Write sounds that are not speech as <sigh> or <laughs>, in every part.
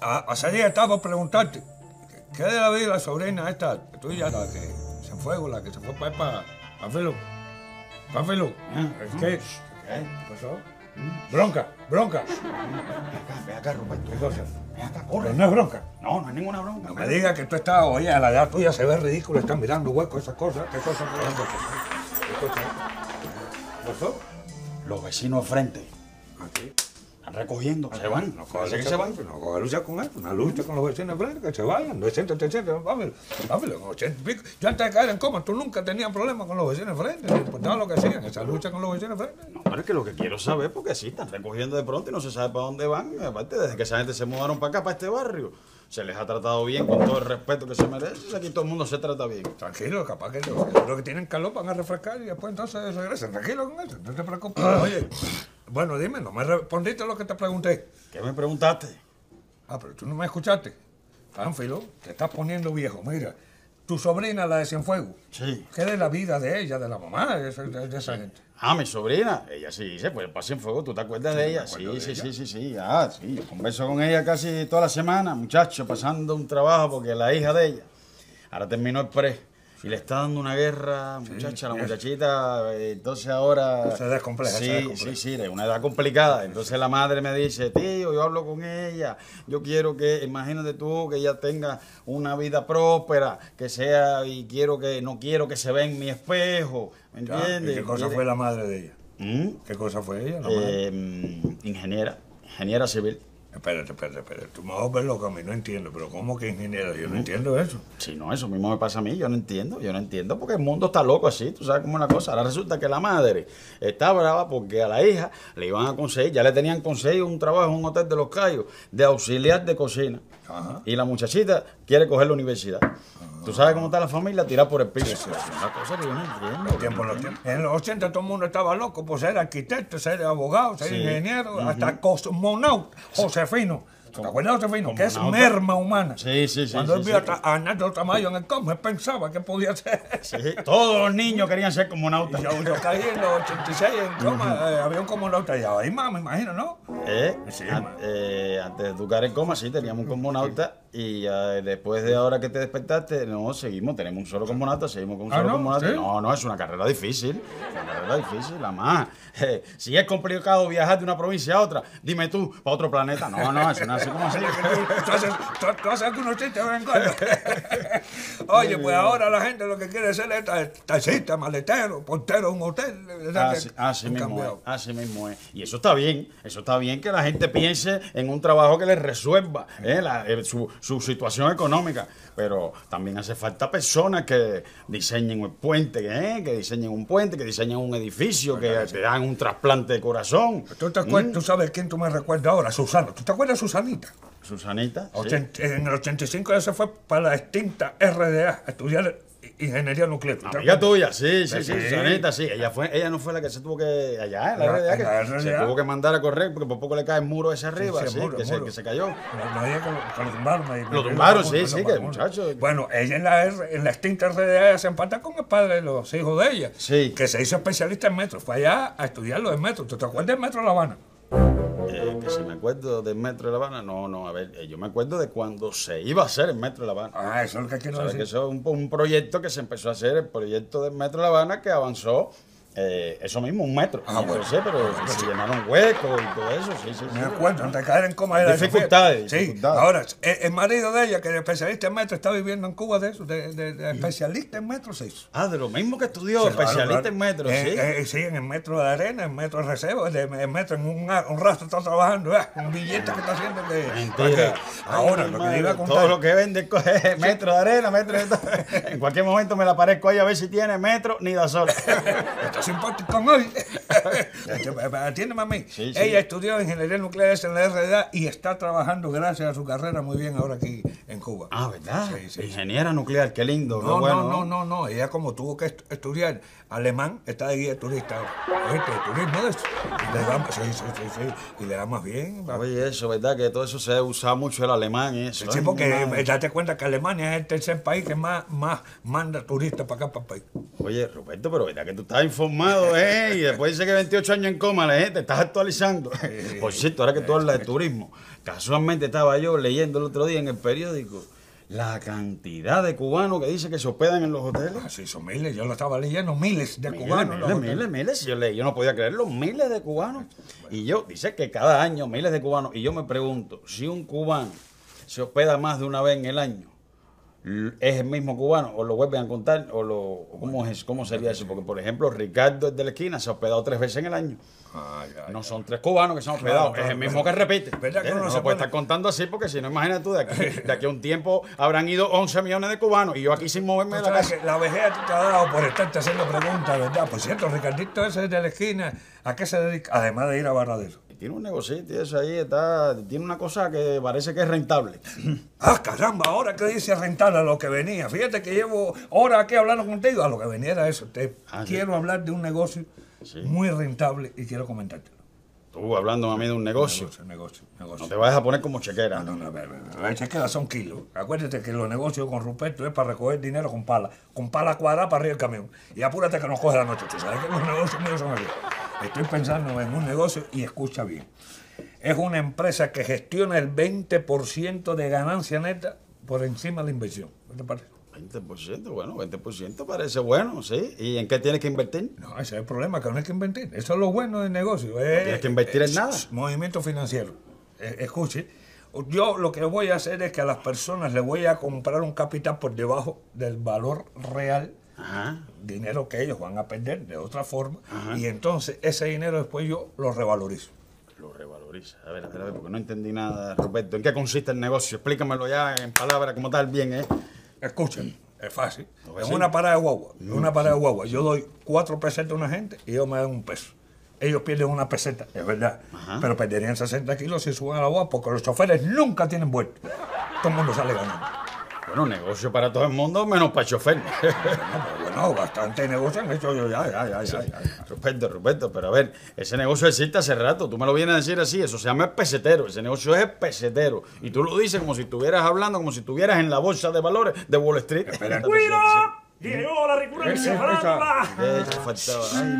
A- hace días estaba por preguntarte, ¿qué de la vida la sobrina esta tuya, la que se fue, la que se fue para? Ángelo, es que... ¿Qué pasó? Bronca, bronca. Ve acá, Roberto. ¿Qué cosa? Ve acá, Pero corre. no es bronca. No, no es ninguna bronca. No me digas que tú estás, oye, a la edad tuya se ve ridículo, estás mirando huecos, esas cosas. ¿Qué cosas? ¿Qué cosas? ¿Qué pasó? Los vecinos frente Aquí. Están recogiendo. Se van. No coge que se van. No coge lucha con esto, una lucha con los vecinos de frente, que se vayan, 200, 300, vámonos, vámonos, 80 y pico. Yo antes de caer en coma, tú nunca tenías problemas con los vecinos de frente, no importaba lo que hacían, esa lucha con los vecinos de frente. No, pero es que lo que quiero saber, porque sí, están recogiendo de pronto y no se sabe para dónde van. Y Aparte, desde que esa gente se mudaron para acá, para este barrio, se les ha tratado bien, con todo el respeto que se merece. Aquí todo el mundo se trata bien. Tranquilo, capaz que los que tienen calor van a refrescar y después entonces regresan. Tranquilo con eso, no te preocupes. <clears throat> Oye, bueno, dime, no me respondiste lo que te pregunté. ¿Qué me preguntaste? Ah, pero tú no me escuchaste. Pánfilo, te estás poniendo viejo. Mira, tu sobrina, la de Cienfuegos, Sí. ¿qué de la vida de ella, de la mamá, de esa, de esa gente? Ah, mi sobrina. Ella sí, se pues pasa en fuego. ¿Tú te acuerdas de ella? Sí, de sí, ella. sí, sí, sí. Ah, sí. Yo converso con ella casi toda la semana, muchacho, pasando un trabajo porque la hija de ella ahora terminó el pre. Y le está dando una guerra, muchacha, la eso. muchachita. eh, Entonces ahora. Esa edad es compleja, esa Sí, edad compleja. sí, sí, es una edad complicada. Entonces la madre me dice, tío, yo hablo con ella. Yo quiero que, imagínate tú, que ella tenga una vida próspera, que sea, y quiero que, no quiero que se vea en mi espejo. ¿Me entiendes? ¿Y qué cosa fue la madre de ella? ¿Mm? ¿Qué cosa fue ella? La madre? Eh, ingeniera, ingeniera civil. Espérate, espérate, espérate. Tú me vas a ver loco a mí, no entiendo. Pero ¿cómo que ingeniero? Yo no entiendo eso. Si no, eso mismo me pasa a mí, yo no entiendo, yo no entiendo porque el mundo está loco así, tú sabes cómo es la cosa. Ahora resulta que la madre está brava porque a la hija le iban a conseguir, ya le tenían conseguido un trabajo en un hotel de Los Cayos de auxiliar de cocina. Ajá. Y la muchachita quiere coger la universidad. ¿Tú sabes cómo está la familia? Tirar por el piso. Una cosa que yo no entiendo. En, los tiempos. en los 80 todo el mundo estaba loco por ser arquitecto, ser abogado, ser Sí. ingeniero, hasta cosmonauta. Josefino. ¿Te acuerdas de Josefino? Que es Cosmonauta. merma humana. Sí, sí, sí, Cuando sí, él vio sí. a, Tamayo en el cosmos, él pensaba que podía ser. <laughs> Sí, todos los niños querían ser cosmonautas. Yo, yo caí en los 86 en coma, eh, había un cosmonauta allá. Ahí más, me imagino, ¿no? Eh, Sí, an- eh, antes de tu caer en coma, sí, teníamos un cosmonauta y después de ahora que te despertaste, no, seguimos, tenemos un solo cosmonauta, seguimos con un Ah, solo ¿no? cosmonauta. ¿Sí? No, no, es una carrera difícil, es una carrera difícil, la más. Eh, <laughs> si es complicado viajar de una provincia a otra, dime tú, para otro planeta. No, no, es así así. Tú haces, tú, tú haces algunos chistes de cuando. Oye, pues ahora la gente lo que quiere ser es ta- taxista, maletero, portero de un hotel. Así, así mismo es, así mismo es. Y eso está bien, eso está bien que la gente piense en un trabajo que les resuelva ¿eh? La- eh, su, su situación económica. Pero también hace falta personas que diseñen un puente, ¿eh? que diseñen un puente, que diseñen un edificio, que te dan un trasplante de corazón. ¿Tú, te acuerdas, tú sabes quién tú me recuerdas ahora, Susana. ¿Tú te acuerdas de Susanita? Susanita. sí. Ochenta- En el 85 ella se fue para la extinta RDA a estudiar ingeniería nuclear. ¿Tú te Amiga tuya, sí, sí, sí, Sí. Susanita, sí. Ella, fue, ella no fue la que se tuvo que. Allá, en la la- RDA, en la que se tuvo que mandar a correr porque por poco le cae el muro ese arriba, sí, sí, muro, que, Se, muro. que se cayó. No, no, que lo, tumbaron. ahí. Lo tumbaron, sí, sí, que muchacho. Bueno, ella en la, R- en la extinta RDA se empata con el padre de los hijos de ella. Sí. Que se hizo especialista en metro. Fue allá a estudiar lo de metro. ¿Tú te acuerdas del metro de La Habana? Eh, que si me acuerdo del Metro de La Habana, no, no, a ver, eh, yo me acuerdo de cuando se iba a hacer el Metro de La Habana. Ah, eso es lo que quiero ¿Sabes que decir. eso es un, un proyecto que se empezó a hacer, el proyecto del Metro de La Habana, que avanzó, eh, eso mismo, un metro. Ah, bueno. Sé, pero se llenaron huecos y todo eso, sí, sí, sí. Me acuerdo, antes de caer en coma era Dificultades, Sí, ahora, el, el marido de ella, que es especialista en metro, está viviendo en Cuba de eso, de, de- de especialista en metro se hizo. Ah, de lo mismo que estudió, Sí, especialista claro, claro. en metro, Eh, sí. eh, sí, en el metro de arena, en el metro de reserva, en el metro en un, un rastro está trabajando, ah, un billete que está haciendo que... Mentira. ahora, Ay, lo que madre, iba a contar... Todo lo que vende coge <laughs> metro de arena, metro de. <laughs> En cualquier momento me la aparezco ahí a ver si tiene metro ni da sol. <laughs> Simpático con hoy. Atiéndeme a mí. Sí, sí. Ella estudió ingeniería nuclear en la RDA y está trabajando, gracias a su carrera, muy bien ahora aquí en Cuba. Ah, ¿verdad? Sí. Ingeniera nuclear, qué lindo, qué No, bueno. no, no, no, no. Ella como tuvo que est- estudiar alemán, está de guía de turista. ¿Oíste? Turismo de eso. Y le da, sí, sí, sí, sí. Y le da más bien. Oye, eso, ¿verdad? Que todo eso se usa mucho el alemán eso. Sí, Ay, porque eh, date cuenta que Alemania es el tercer país que más, más manda turistas para acá, para el país. Oye, Roberto, pero verdad que tú estás informado, ¿eh? Y después dice que 28 años en coma, ¿eh? te estás actualizando. Por cierto, ahora que tú hablas de turismo, casualmente estaba yo leyendo el otro día en el periódico la cantidad de cubanos que dice que se hospedan en los hoteles. Ah, sí, son miles, yo lo estaba leyendo, miles de Miles, cubanos. miles, miles, miles. Yo, leí, yo no podía creerlo, miles de cubanos. Y yo, dice que cada año miles de cubanos. Y yo me pregunto, si un cubano se hospeda más de una vez en el año, ¿es el mismo cubano? ¿O lo vuelven a contar? ¿O lo, cómo, es, cómo sería eso? Porque, por ejemplo, Ricardo el de la esquina se ha hospedado tres veces en el año. No son tres cubanos que se han hospedado, claro, es el claro. mismo que repite. ¿Verdad que uno no se puede estar contando así porque si no, imagínate tú, de aquí, <laughs> de aquí a un tiempo habrán ido 11 millones de cubanos y yo aquí sin moverme de la casa. la vejez te ha dado por estarte haciendo preguntas, ¿verdad? Por cierto, Ricardito ese de la esquina, ¿a qué se dedica? Además de ir a Barradero. Tiene un negocito y eso ahí está, tiene una cosa que parece que es rentable. <laughs> Ah, caramba, ahora que dice rentar a lo que venía. Fíjate que llevo horas aquí hablando contigo. A lo que venía era eso. Te Ah, sí. quiero hablar de un negocio Sí. muy rentable y quiero comentártelo. Tú hablando a mí de un negocio. Negocio, negocio, negocio. No te vayas a poner como chequera. No, no, no, a ver, a ver, chequera son kilos. Acuérdate que los negocios con Ruperto es para recoger dinero con pala. Con pala cuadrada para arriba del camión. Y apúrate que nos coge la noche. Tú sabes que los negocios míos son así. Estoy pensando en un negocio y escucha bien. Es una empresa que gestiona el 20% de ganancia neta por encima de la inversión. ¿Qué te parece? 20%, bueno, 20% parece bueno, ¿sí? ¿Y en qué tienes que invertir? No, ese es el problema, que no hay que invertir. Eso es lo bueno del negocio. es- tienes que invertir en es- nada. es Movimiento financiero. Eh, Escuche, yo lo que voy a hacer es que a las personas les voy a comprar un capital por debajo del valor real, Ajá. dinero que ellos van a perder de otra forma, y entonces ese dinero después yo lo revalorizo. Lo revaloriza. A ver, a ver, porque no entendí nada, Roberto. ¿En qué consiste el negocio? Explícamelo ya en palabras, como tal bien, ¿eh? Escuchen, es fácil. ¿O En una parada de guagua, en una parada de guagua, yo doy cuatro pesetas a una gente y ellos me dan un peso. Ellos pierden una peseta, es verdad. Ajá. Pero perderían 60 kilos si suben a la guagua porque los choferes nunca tienen vuelta. Todo el mundo sale ganando. Bueno, negocio para todo el mundo, menos para el chofer. <laughs> Bueno, bastante negocio han hecho yo ya, ya, ya, ya. Roberto, Roberto, pero a ver, ese negocio existe hace rato. Tú me lo vienes a decir así, eso se llama pesetero. Ese negocio es pesetero. Y tú lo dices como si estuvieras hablando, como si estuvieras en la bolsa de valores de Wall Street. Espera, <laughs> ¡Cuida! Llegó la recurrencia farándula. Eh,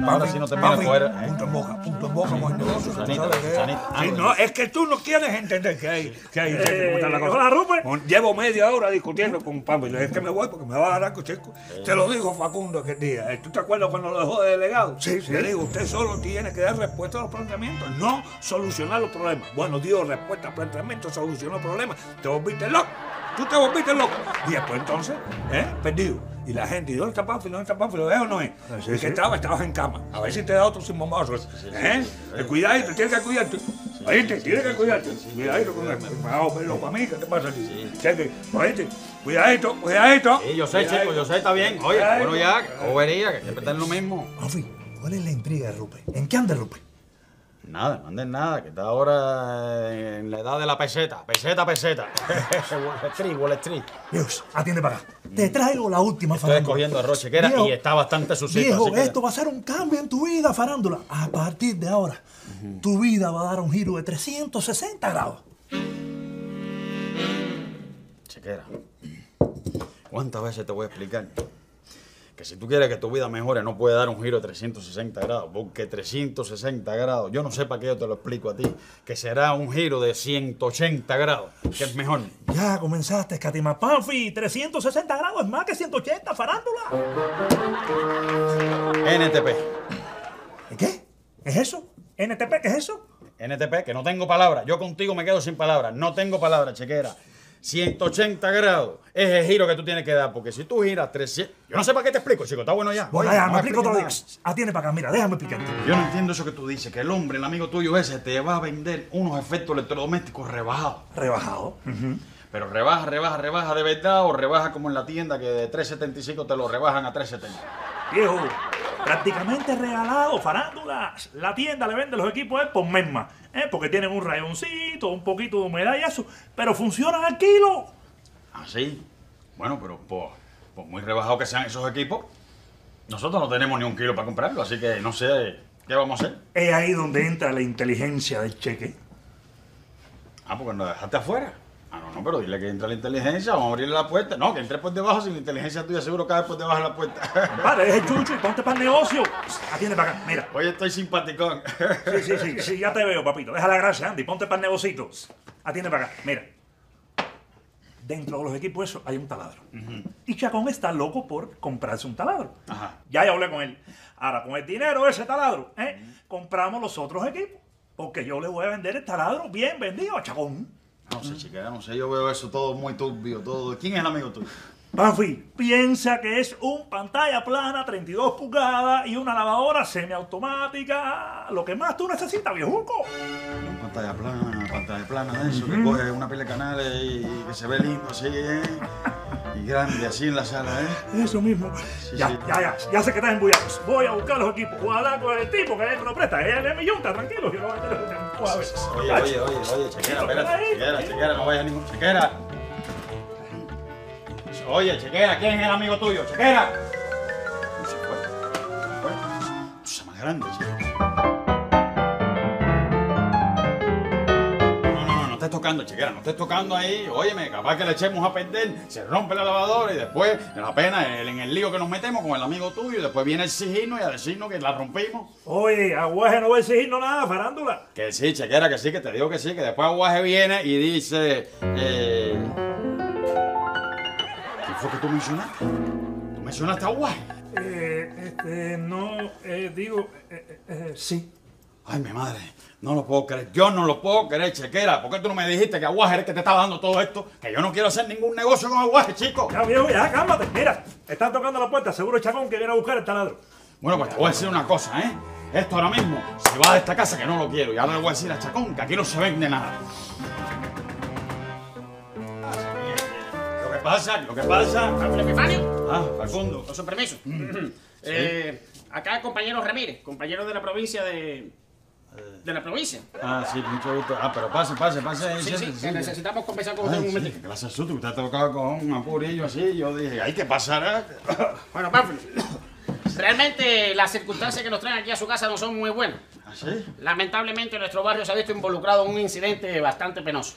ahora sí no te mira Papi, fuera. ¿eh? Punto en boca, punto en boca. Sí, no, es que tú no quieres entender que hay, que hay la cosa. Rupert. Un- Llevo media hora discutiendo con Papi. Es que me voy porque me va a dar chico. Te lo dijo Facundo aquel día. Eh, ¿Tú te acuerdas cuando lo dejó de delegado? Sí, sí. Le digo, usted solo tiene que dar respuesta a los planteamientos, no solucionar los problemas. Bueno, dio respuesta al planteamiento, solucionó problemas. Te volviste loco. Tú te volviste loco. Y después entonces, ¿eh? Perdido. Y la gente, ¿y dónde está Pánfilo? ¿Dónde está Pánfilo? ¿Es o no es? y que estaba, estabas en cama. A ver si te da otro sin bombazo. ¿Eh? Eh, Cuidadito, tienes que cuidarte. Oíste, tienes que cuidarte. Cuidadito con el. Verlo para mí, ¿qué te pasa a ti? Cheque, oíste, cuidadito, cuidadito. Sí, yo sé, chico, yo sé, está bien. Oye, bueno ya, bobería, que siempre está en lo mismo. ¿cuál es la intriga de Rupe? ¿En qué anda Rupe? Nada, no anden nada, que está ahora en la edad de la peseta. Peseta, peseta. <laughs> Wall Street, Wall Street. Dios, atiende para acá. Te traigo la última Estoy farándula. escogiendo arroz chequera Viejo, y está bastante sucito. Viejo, que- esto va a ser un cambio en tu vida, farándula. A partir de ahora, tu vida va a dar un giro de 360 grados. Chequera. ¿Cuántas veces te voy a explicar? Que si tú quieres que tu vida mejore, no puede dar un giro de 360 grados. Porque 360 grados, yo no sé para qué yo te lo explico a ti, que será un giro de 180 grados, que es mejor. Ya comenzaste, escatimar. Panfi, 360 grados es más que 180, farándula. NTP. ¿Qué es eso? ¿NTP? ¿Qué es eso? NTP, que no tengo palabras. Yo contigo me quedo sin palabras. No tengo palabras, chequera. 180 grados es el giro que tú tienes que dar. Porque si tú giras 300. Yo no sé para qué te explico, chico. Está bueno ya. Bueno, ya, me explico expliques Atiende para acá, mira, déjame explicarte. Yo no entiendo eso que tú dices, que el hombre, el amigo tuyo ese, te va a vender unos efectos electrodomésticos rebajados. Rebajado. Pero rebaja, rebaja, rebaja de verdad o rebaja como en la tienda que de 3.75 te lo rebajan a 3.70. Viejo, prácticamente regalado, farándulas. La tienda le vende los equipos por mesma, ¿eh? porque tienen un rayoncito, un poquito de humedad y eso, pero funcionan al kilo. Así. Bueno, pero por, por muy rebajado que sean esos equipos, nosotros no tenemos ni un kilo para comprarlo, así que no sé qué vamos a hacer. Es ahí donde entra la inteligencia del cheque. Ah, porque nos dejaste afuera. Ah, no, no, pero dile que entre la inteligencia, vamos a abrirle la puerta. No, que entre por debajo, si la inteligencia tuya seguro cae por debajo de la puerta. <laughs> Vale, es el chucho y ponte para el negocio. Atiende para acá, mira. Hoy estoy simpaticón. Sí, sí, sí, sí, ya te veo, papito. Deja la gracia, Andy, ponte para el negocito. Atiende para acá, mira. Dentro de los equipos eso hay un taladro. Y Chacón está loco por comprarse un taladro. Ajá. Ya ya hablé con él. Ahora, con el dinero de ese taladro, ¿eh? compramos los otros equipos. Porque yo le voy a vender el taladro bien vendido a Chacón. No sé, chiquera, no sé, yo veo eso todo muy turbio, todo. ¿Quién es el amigo tuyo? Panfi, piensa que es un pantalla plana, 32 pulgadas y una lavadora semiautomática. Lo que más tú necesitas, viejuco. Una pantalla plana, pantalla plana de eso, que coge una pila de canales y, que se ve lindo así, ¿eh? Y grande así en la sala, ¿eh? Eso mismo. ya, sí. ya, ya, ya sé que estás embullado. Voy a buscar los equipos. Voy a hablar con el tipo que él lo presta. Él es mi yunta, tranquilo. Yo no voy a tener voy a ver. Oye, oye, oye, oye, chequera, espérate, chequera, chequera, no vayas a ningún. Chequera. Oye, chequera, ¿quién es el amigo tuyo? Chequera. Se fue. Se fue. Cosa más grande, chico. Tocando, chequera, no estés tocando ahí. Óyeme, capaz que le echemos a perder, se rompe la lavadora y después, la pena, en el lío que nos metemos con el amigo tuyo y después viene el signo y a decirnos que la rompimos. Oye, Aguaje no va a exigirnos nada, farándula. Que sí, chequera, que sí, que te digo que sí, que después Aguaje viene y dice. Eh... ¿Qué fue que tú mencionaste? ¿Tú mencionaste a Aguaje? Eh, este, no, eh, digo, eh, sí. Ay, mi madre, no lo puedo creer. Yo no lo puedo creer, chequera. ¿Por qué tú no me dijiste que Aguaje era el que te estaba dando todo esto? Que yo no quiero hacer ningún negocio con Aguaje, chico. Ya, viejo, ya, cálmate. Mira, están tocando la puerta. Seguro Chacón que viene a buscar el taladro. Bueno, pues te voy a decir una cosa, ¿eh? Esto ahora mismo se va de esta casa que no lo quiero. Y ahora le voy a decir a Chacón que aquí no se vende nada. Lo que pasa, lo que pasa. Epifanio, Ah, Facundo. con su permiso. Eh, acá el compañero Ramírez, compañero de la provincia de. De la provincia. Ah, sí, mucho gusto. Ah, pero pase, pase, pase. Sí, sí, que necesitamos conversar con usted un sí, momentito. qué clase de susto. Usted ha tocado con un apurillo así. Yo dije, ay, ¿qué pasará? Bueno, Pánfilo, realmente las circunstancias que nos traen aquí a su casa no son muy buenas. ¿Así? Lamentablemente nuestro barrio se ha visto involucrado en un incidente bastante penoso.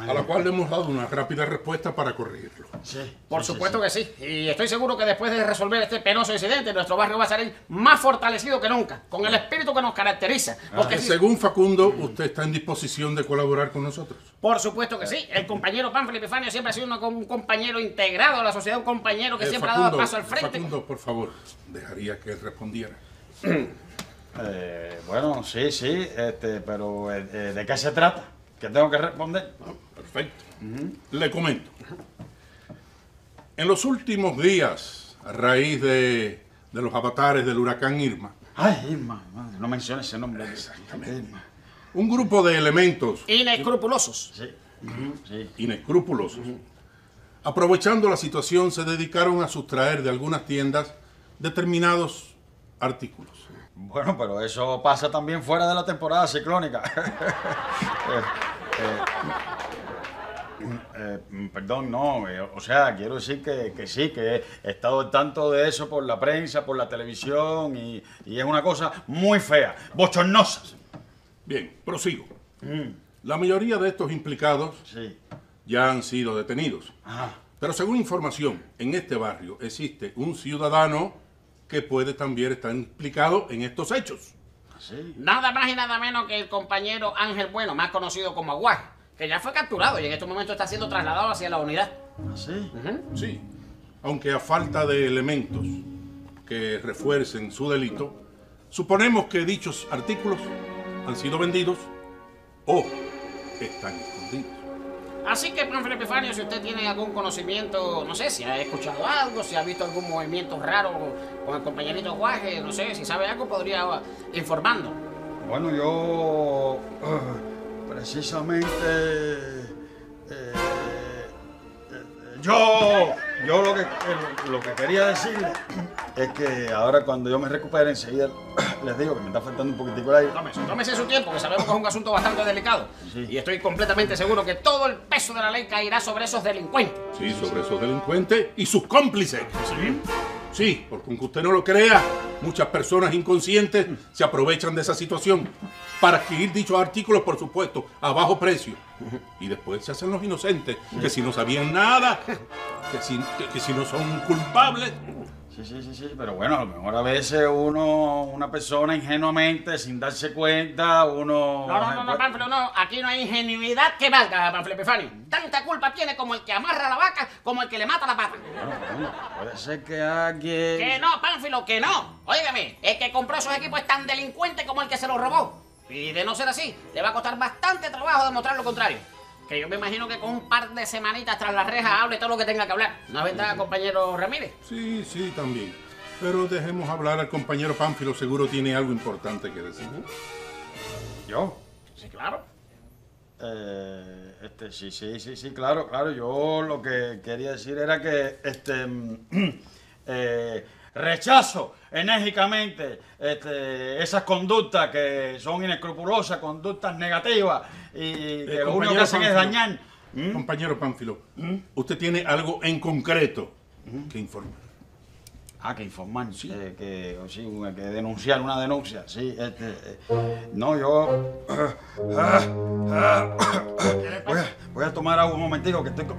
a la cual le hemos dado una rápida respuesta para corregirlo. Sí. Por sí, supuesto sí, que sí. Y estoy seguro que después de resolver este penoso incidente, nuestro barrio va a salir más fortalecido que nunca, con el espíritu que nos caracteriza. Porque Que si- según Facundo, usted está en disposición de colaborar con nosotros. Por supuesto que sí. El compañero Pánfilo Epifanio siempre ha sido una- un compañero integrado a la sociedad, un compañero que Eh, siempre ha dado paso al frente. Facundo, por favor, dejaría que él respondiera. <clears throat> Eh, bueno, sí, sí, este, pero eh, eh, ¿de qué se trata? ¿Qué tengo que responder? Perfecto. Le comento. En los últimos días, a raíz de, de los avatares del huracán Irma, Ay, Irma, madre, no menciones ese nombre. Irma. un grupo de elementos Inescrupulosos. Sí, sí. inescrupulosos, aprovechando la situación, se dedicaron a sustraer de algunas tiendas determinados artículos. Bueno, pero eso pasa también fuera de la temporada ciclónica. <laughs> Eh, eh, eh, perdón, no, o sea, quiero decir que, que sí, que he estado al tanto de eso por la prensa, por la televisión y, y es una cosa muy fea, bochornosa. Bien, prosigo. La mayoría de estos implicados Sí. ya han sido detenidos. Ajá. Pero según información, en este barrio existe un ciudadano que puede también estar implicado en estos hechos. Sí. Nada más y nada menos que el compañero Ángel Bueno, más conocido como Aguaje, que ya fue capturado y en estos momentos está siendo trasladado hacia la unidad. ¿Así? Sí, aunque a falta de elementos que refuercen su delito, suponemos que dichos artículos han sido vendidos o están. Así que, profe Epifanio, si usted tiene algún conocimiento, no sé, si ha escuchado algo, si ha visto algún movimiento raro con el compañerito Aguaje, no sé, si sabe algo, podría uh, informarnos. Bueno, yo ah, precisamente eh, eh, yo yo lo que lo que quería decir es que ahora cuando yo me recupere enseguida <coughs> les digo que me está faltando un poquitico el aire. Tómese, tómese su tiempo, que sabemos que es un asunto bastante delicado. Sí. Y estoy completamente seguro que todo el peso de la ley caerá sobre esos delincuentes. Sí, sobre esos delincuentes y sus cómplices. Sí, porque aunque usted no lo crea, muchas personas inconscientes se aprovechan de esa situación para adquirir dichos artículos, por supuesto, a bajo precio. <laughs> Y después se hacen los inocentes, que si no sabían nada, que si, que- que si no son culpables. Sí, sí, sí, sí, pero bueno, a lo mejor a veces uno, una persona ingenuamente, sin darse cuenta, uno... No, no, no, no, Pánfilo, no. Aquí no hay ingenuidad que valga, Pánfilo Epifanio. Tanta culpa tiene como el que amarra a la vaca como el que le mata la pata. Bueno, puede ser que alguien... Que no, Pánfilo, que no. Óigame, el que compró esos equipos es tan delincuente como el que se los robó. Y de no ser así, le va a costar bastante trabajo demostrar lo contrario. Que yo me imagino que con un par de semanitas tras la reja hable todo lo que tenga que hablar. ¿No es verdad, compañero Ramírez? Sí, sí, también. Pero dejemos hablar al compañero Pánfilo, seguro tiene algo importante que decir. ¿Yo? Sí, claro. Eh, este, sí, sí, sí, sí, claro, claro. Yo lo que quería decir era que, este, <clears throat> eh, rechazo enérgicamente este, esas conductas que son inescrupulosas, conductas negativas y que lo único que hacen es dañar. ¿Mm? Compañero Pánfilo, usted tiene algo en concreto que informar. Ah, que informar, eh, que, sí, que denunciar una denuncia, sí, este, eh, no, yo ah, ah, voy, a, voy a tomar agua un momentico que estoy con,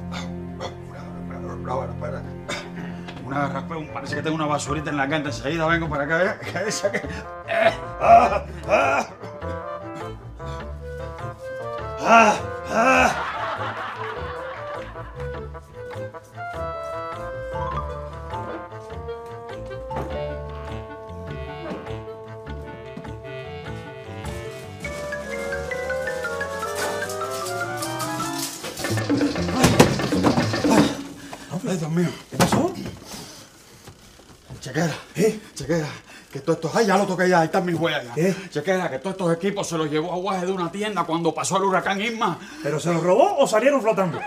una, raspe- parece que tengo una basurita en la garganta, enseguida vengo para acá, que esa que, eh, ah, ah, ah, ah. Ay. Chequera, ¿Eh? chequera, que todo esto, ay, ya lo toqué ya, ahí están mis huellas. ¿Qué? Chequera, que todos estos equipos se los llevó Aguaje de una tienda cuando pasó el huracán Irma. ¿Pero se los robó o salieron flotando?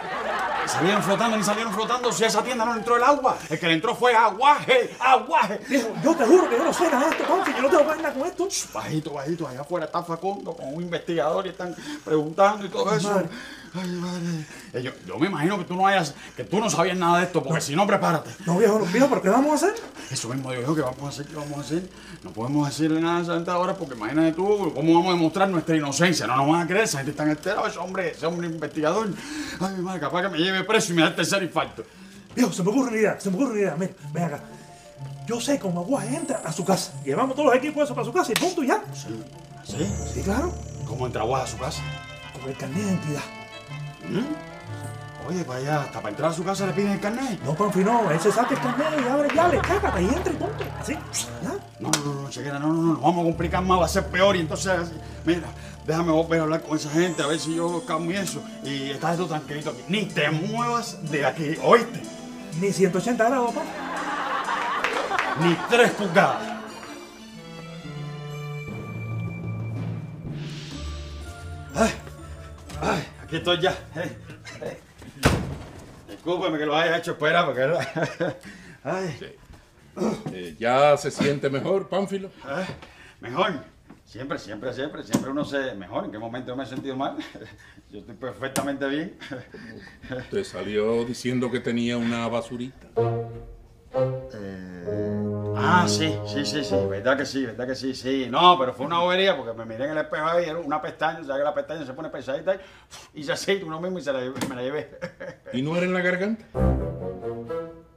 Salieron flotando ni salieron flotando si a esa tienda no le entró el agua. El que le entró fue Aguaje, Aguaje. Yo te juro que yo no sé nada de esto, Panfi. Yo no tengo nada con esto. Bajito, bajito, allá afuera está Facundo con un investigador y están preguntando y todo eso. Madre. Ay, madre. Eh, Yo, yo me imagino que tú no hayas, que tú no sabías nada de esto, porque si no, prepárate. No, viejo, no, viejo, ¿pero qué vamos a hacer? Eso mismo digo yo, ¿qué vamos a hacer? ¿Qué vamos a hacer? No podemos decirle nada a esa gente ahora porque imagínate tú, ¿cómo vamos a demostrar nuestra inocencia? No nos van a creer, esa gente está enterada, ese hombre, ese hombre investigador. Ay, mi madre, capaz que me lleve preso y me da el tercer infarto. Viejo, se me ocurre una idea, se me ocurre una idea. Mira, ven acá. Yo sé cómo Aguaje entra a su casa. Llevamos todos los equipos esos para su casa y punto y ya. ¿Sí? Sí, claro. ¿Cómo entra Aguas a su casa? Con el carnet de identidad. Oye, para allá, hasta para entrar a su casa le piden el carnet. No, Panfi, no. Él se saca el carnet y abre ya, le cágate y entra y punto. Así, ya. No, no, no, no, chequera, no, no, no, nos vamos a complicar más, va a ser peor y entonces, así, mira, déjame volver a hablar con esa gente, a ver si yo cambio eso. Y estás tú tranquilito aquí. Ni te muevas de aquí, ¿oíste? Ni 180 grados, papá. Ni tres pulgadas. Ay, ay, aquí estoy ya. Discúlpeme que lo haya hecho esperar, porque... <laughs> Ay, Eh, ¿Ya se siente mejor, Pánfilo? ay, mejor. Siempre, siempre, siempre, siempre uno se... Mejor, ¿en qué momento me he sentido mal? <laughs> Yo estoy perfectamente bien. Te salió diciendo que tenía una basurita. Eh, ah, sí, sí, sí, sí, verdad que sí, verdad que sí, sí. No, pero fue una bobería porque me miré en el espejo ahí y era una pestaña, o sea que la pestaña se pone pesadita y, y se aceita uno mismo y se la, llevé- me la llevé. ¿Y no era en la garganta?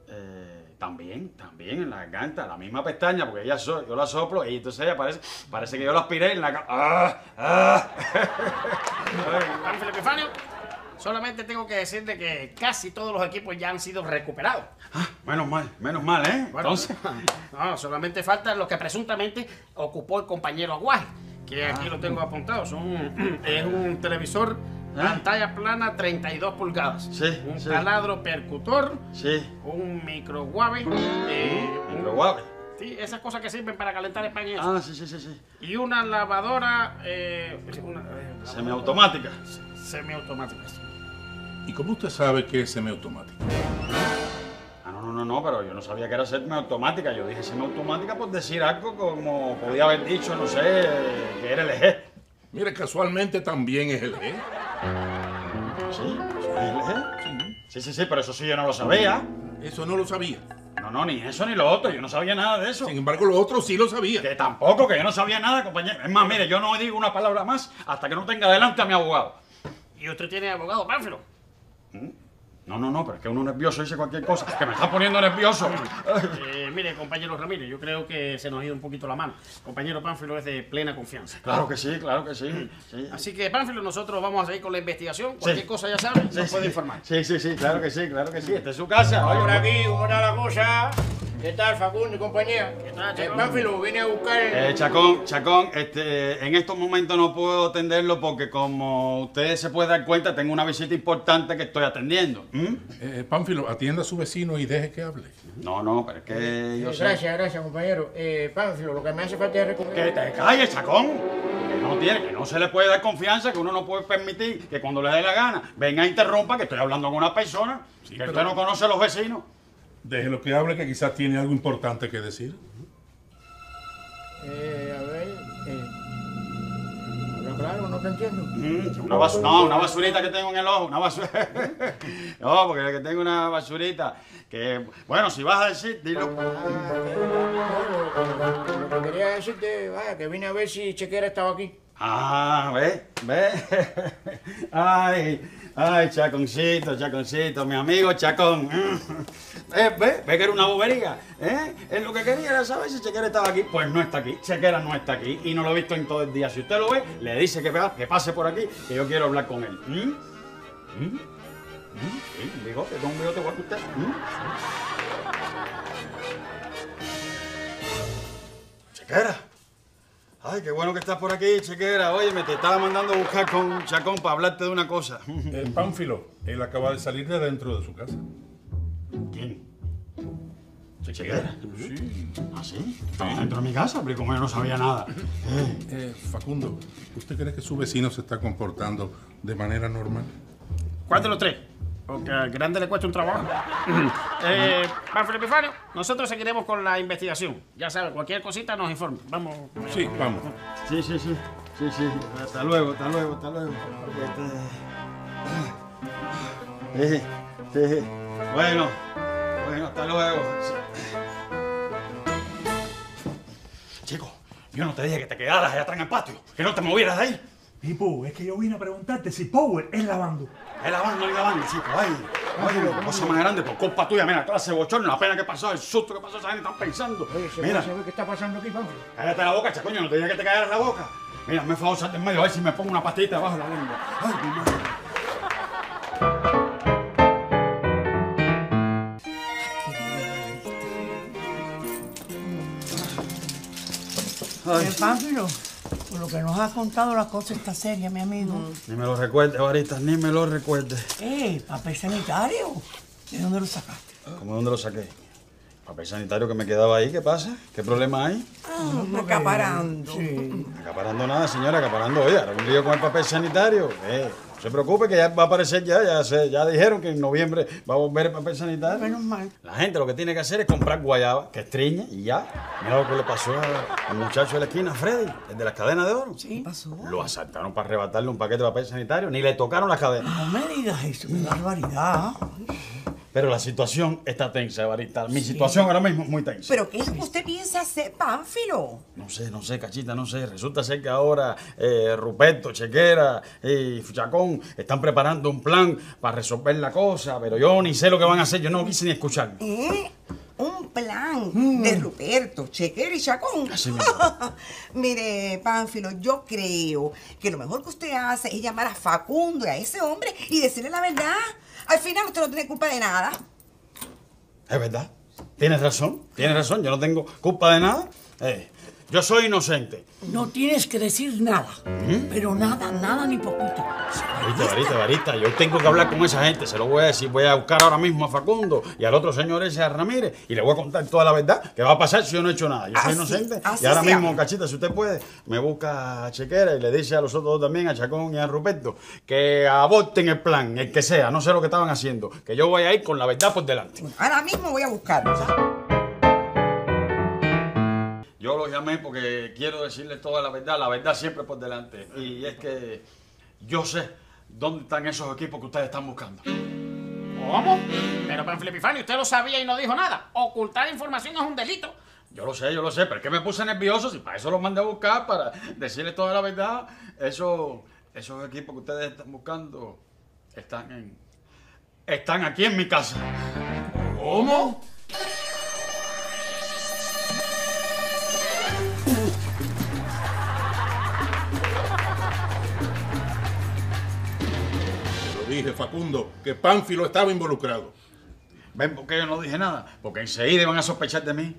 Eh, también, también en la garganta, la misma pestaña, porque ella so- yo la soplo y entonces ella parece, parece que yo la aspiré en la ¡Ah! ¡Ah! <laughs> Epifanio, solamente tengo que decirle que casi todos los equipos ya han sido recuperados. Ah, Menos mal, menos mal, ¿eh? Bueno, Entonces, <laughs> no, solamente falta lo que presuntamente ocupó el compañero Aguaje, que Ah. aquí lo tengo apuntado. Son, <clears throat> es un televisor pantalla plana 32 pulgadas, ¿Eh? Sí, un sí. taladro percutor, sí, un microwave, eh, un- pero guave. sí, esas cosas que sirven para calentar el pan y eso. Ah, sí, sí, sí, sí. y una lavadora eh, una, eh, Semiautomática. semiautomática. sí. ¿Y cómo usted sabe que es semiautomático? Ah, no, no, no, no, pero yo no sabía que era semiautomática. Yo dije semiautomática por decir algo como podía haber dicho, no sé, que era LG. Mire, casualmente también es el E. ¿Sí? ¿Es LG? Sí, sí, sí, pero eso sí yo no lo sabía. Eso no lo sabía. no, no, ni eso ni lo otro. Yo no sabía nada de eso. Sin embargo, los otros sí lo sabían. Que tampoco, que yo no sabía nada, compañero. Es más, mire, yo no digo una palabra más hasta que no tenga delante a mi abogado. ¿Y usted tiene abogado, Pánfilo? No, no, no, pero es que uno nervioso dice cualquier cosa. Que me está poniendo nervioso. <laughs> Eh, mire, compañero Ramírez, yo creo que se nos ha ido un poquito la mano. Compañero Pánfilo es de plena confianza. Claro que sí, claro que sí. sí. Así que, Pánfilo, nosotros vamos a seguir con la investigación. Cualquier cosa, ya saben, nos puede informar. Sí, sí, sí, claro que sí, claro que sí. Esta es su casa. Por aquí, ¿cómo está la cosa? ¿Qué tal, Facundo y compañía? ¿Qué tal, Eh, Chacón? Pánfilo, vine a buscar... Eh, Chacón, Chacón, este, en estos momentos no puedo atenderlo porque como usted se puede dar cuenta, tengo una visita importante que estoy atendiendo. ¿Mm? Eh, Pánfilo, atienda a su vecino y deje que hable. No, no, pero es que yo Eh, sé... gracias, gracias, compañero. Eh, Pánfilo, lo que me hace falta es recoger... Que te calles, Chacón. Que no tiene, que no se le puede dar confianza, que uno no puede permitir que cuando le dé la gana venga e interrumpa que estoy hablando con una persona que pero- usted no conoce a los vecinos. Déjelo que hable, que quizás tiene algo importante que decir. Eh, a ver... Eh... Claro, no te entiendo. Mm, Una bas- no, una basurita que tengo en el ojo, una basura. <laughs> no, porque que tengo una basurita que, bueno, si vas a decir, dilo. Lo, lo que quería decirte, vaya, que vine a ver si Chequera estaba aquí. Ah, ve, ve. <laughs> Ay, ay, Chaconcito, Chaconcito, mi amigo Chacón. <laughs> Eh, ve, ve que era una bobería. ¿eh? Él lo que quería era saber si Chequera estaba aquí. Pues no está aquí. Chequera no está aquí y no lo he visto en todo el día. Si usted lo ve, le dice que, que pase por aquí, que yo quiero hablar con él. ¿Mm? ¿Mm? ¿Mm? Sí, un bigote, con un bigote igual que usted. ¿Mm? Chequera. Ay, qué bueno que estás por aquí, Chequera. Oye, me te estaba mandando a buscar con Chacón para hablarte de una cosa. Eh, Pánfilo, él acaba de salir de dentro de su casa. ¿Quién? Chequera. Sí. ¿Ah, sí? Estaba dentro de mi casa, pero como yo no sabía nada. Eh, Facundo, ¿usted cree que su vecino se está comportando de manera normal? ¿Cuál de los tres? Porque al grande le cuesta un trabajo. <laughs> eh, Pánfilo Epifanio, nosotros seguiremos con la investigación. Ya saben, cualquier cosita nos informa. Vamos. Sí, vamos. Sí, sí, sí. Sí, sí. Hasta luego, hasta luego, hasta luego. Sí, sí. Bueno, bueno, hasta luego. Chico, yo no te dije que te quedaras allá atrás en el patio, que no te movieras de ahí. Pipo, es que yo vine a preguntarte si Power es lavando. Es lavando y lavando, chico. Ay, ay, cosa más grande por culpa tuya. Mira, clase de bochorno, la pena que pasó, el susto que pasó, esa gente están pensando. Oye, ¿se Mira, saber qué está pasando aquí, Pánfilo? cállate la boca, chacoño, no te dije que te callaras la boca. Mira, me favor, salte en medio, a ver si me pongo una pastita debajo de la lengua. Ay, mi madre. Eh, Pánfilo, por lo que nos has contado, la cosa está seria, mi amigo. Ni me lo recuerdes, Barita, ni me lo recuerdes. Eh, papel sanitario. ¿De dónde lo sacaste? ¿Cómo dónde lo saqué? Papel sanitario que me quedaba ahí, ¿qué pasa? ¿Qué problema hay? Ah, acaparando. Acaparando nada, señora, acaparando. Oye, ahora un lío con el papel sanitario. Eh, se preocupe que ya va a aparecer ya, ya, se, ya dijeron que en noviembre va a volver el papel sanitario. Menos mal. La gente lo que tiene que hacer es comprar guayaba, que estriñe y ya. Mira lo que le pasó al muchacho de la esquina, Freddy, el de las cadenas de oro. ¿Qué pasó? Lo asaltaron para arrebatarle un paquete de papel sanitario, ni le tocaron las cadenas. No me digas eso, qué barbaridad. Pero la situación está tensa, Barita. Mi situación ahora mismo es muy tensa. ¿Pero qué es lo que usted piensa hacer, Pánfilo? No sé, no sé, cachita, no sé. Resulta ser que ahora eh, Ruperto, Chequera y Chacón están preparando un plan para resolver la cosa, pero yo ni sé lo que van a hacer, yo no quise ni escuchar. ¿Eh? Un plan de Ruperto, Chequera y Chacón. Así mismo. <laughs> Mire, Pánfilo, yo creo que lo mejor que usted hace es llamar a Facundo y a ese hombre y decirle la verdad. Al final usted no tiene culpa de nada. Es verdad. Tienes razón, tienes razón, yo no tengo culpa de nada. Eh, yo soy inocente. No tienes que decir nada. Pero nada, nada ni poquito. Varita, varita, varita, yo tengo que hablar con esa gente, se lo voy a decir, voy a buscar ahora mismo a Facundo y al otro señor ese a Ramírez y le voy a contar toda la verdad, que va a pasar si yo no he hecho nada. Yo soy Así- inocente así y ahora sea. mismo, cachita, si usted puede, me busca a Chequera y le dice a los otros dos también, a Chacón y a Ruperto, que aborten el plan, el que sea, no sé lo que estaban haciendo, que yo voy a ir con la verdad por delante. Ahora mismo voy a buscarlo. Yo los llamé porque quiero decirles toda la verdad, la verdad siempre por delante. Y es que yo sé dónde están esos equipos que ustedes están buscando. ¿Cómo? Pero Panfilo Epifanio, usted lo sabía y no dijo nada. Ocultar información es un delito. Yo lo sé, yo lo sé, pero es que me puse nervioso. Si para eso los mandé a buscar, para decirles toda la verdad. Eso, esos equipos que ustedes están buscando están en. Están aquí en mi casa. ¿Cómo? Dije, Facundo, que Pánfilo estaba involucrado. ¿Ven por qué yo no dije nada? Porque enseguida van a sospechar de mí.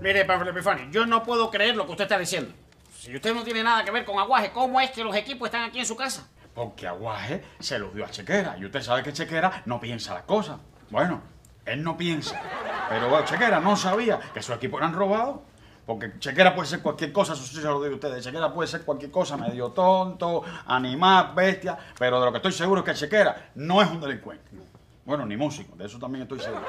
Mire, Panfilo Epifanio, yo no puedo creer lo que usted está diciendo. Si usted no tiene nada que ver con Aguaje, ¿cómo es que los equipos están aquí en su casa? Porque Aguaje se los dio a Chequera. Y usted sabe que Chequera no piensa las cosas. Bueno, él no piensa. Pero bueno, Chequera no sabía que su equipo eran robados. Porque Chequera puede ser cualquier cosa, eso sí se lo digo a ustedes. Chequera puede ser cualquier cosa, medio tonto, animal, bestia. Pero de lo que estoy seguro es que Chequera no es un delincuente. Bueno, ni músico, de eso también estoy seguro.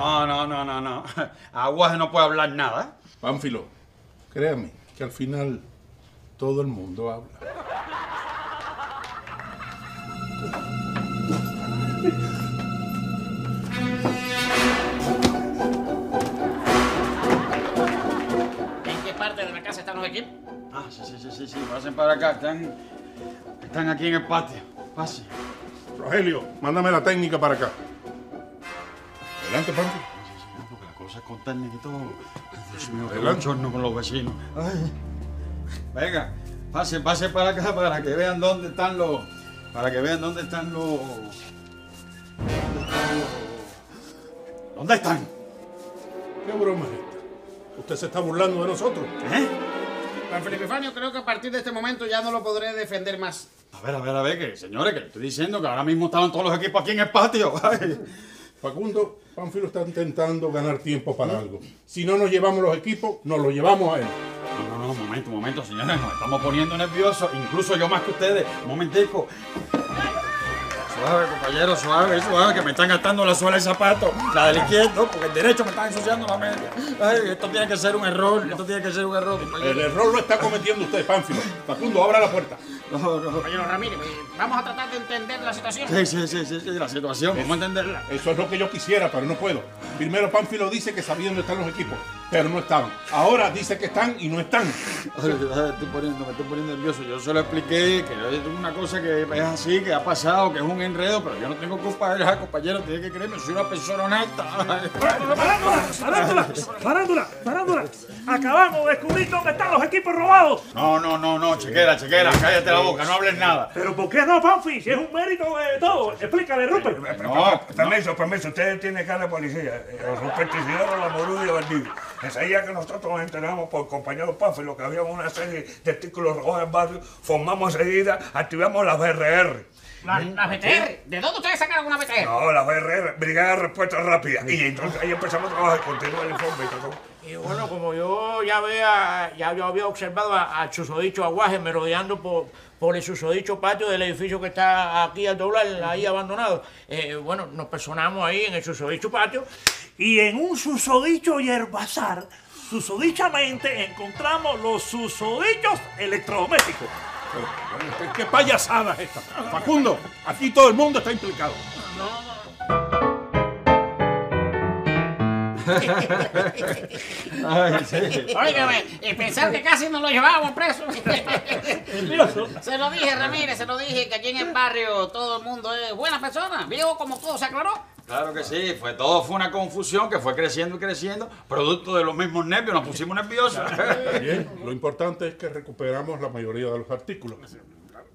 No, no, no, no, no. <laughs> Aguaje no puede hablar nada. Pánfilo, créame que al final todo el mundo habla. ¿En qué parte de la casa están los equipos? Ah, sí, sí, sí, sí, sí. Pasen para acá. Están, están aquí en el patio. Pasen. Rogelio, mándame la técnica para acá. Adelante, Pánfilo. Porque la cosa y todo. Ay, Dios mío, qué bochorno con los vecinos. Ay. Venga, pasen, pasen para acá para que vean dónde están los. Para que vean dónde están los. ¿Dónde están los- ¿Dónde están? ¿Qué broma es esta? Usted se está burlando de nosotros. ¿Eh? Panfilo Epifanio, creo que a partir de este momento ya no lo podré defender más. A ver, a ver, a ver, que señores, que le estoy diciendo que ahora mismo estaban todos los equipos aquí en el patio. <laughs> Ay. Facundo, Pánfilo está intentando ganar tiempo para algo. Si no nos llevamos los equipos, nos los llevamos a él. No, no, no, momento, momento, señores, nos estamos poniendo nerviosos, incluso yo más que ustedes. Un momentico. Suave, compañero, suave, suave, que me están gastando la suela del zapato, la del izquierdo, porque el derecho me está ensuciando la media. Ay, esto tiene que ser un error, esto tiene que ser un error, El compañero. error lo está cometiendo usted, Pánfilo. Facundo, abra la puerta. No, no. Compañero Ramírez, eh, vamos a tratar de entender la situación. Sí, sí, sí, sí, sí, la situación, vamos a entenderla. Eso es lo que yo quisiera, pero no puedo. Primero Pánfilo dice que sabía dónde están los equipos, pero no estaban. Ahora dice que están y no están. Estoy poniendo, me estoy poniendo nervioso. Yo se lo expliqué que es una cosa que es así, que ha pasado, que es un enredo, pero yo no tengo culpa de esa, compañero. Tiene que creerme, soy una persona honesta. ¡Farándula! ¡Farándula! ¡Farándula! ¡Farándula! Acabamos de descubrir dónde están los equipos robados. No, no, no, no, chequera, chequera, cállate la boca, no hables nada. ¿Pero por qué no, Panfi? Si es un mérito de todo. Explícale, Rupert. No, Permiso, permiso, usted tiene cara de policía. Eh, Los supersticiosos, la moruda y el bandido. Enseguida que nosotros nos enteramos por el compañero Pánfilo que había una serie de artículos robados en barrio, formamos enseguida, activamos la BRR. La, la BTR. ¿De dónde ustedes sacaron una BTR? No, la BRR, Brigada de Respuesta Rápida. Y entonces ahí empezamos a trabajar, continúa el informe y todo. Y bueno, como yo ya había, ya yo había observado a- al susodicho aguaje merodeando por, por el susodicho patio del edificio que está aquí al doblar, ahí abandonado, eh, bueno, nos personamos ahí en el susodicho patio Y en un susodicho yerbazar, susodichamente encontramos los susodichos electrodomésticos. ¿Qué, qué payasada es esta? Facundo, aquí todo el mundo está implicado. Ay, sí. Óigame, y pensar que casi nos lo llevábamos preso. se lo dije, Ramírez, se lo dije, que aquí en el barrio todo el mundo es buena persona. ¿Vio cómo todo se aclaró? Claro que sí, fue todo fue una confusión que fue creciendo y creciendo, producto de los mismos nervios, nos pusimos nerviosos. <laughs> Bien, lo importante es que recuperamos la mayoría de los artículos.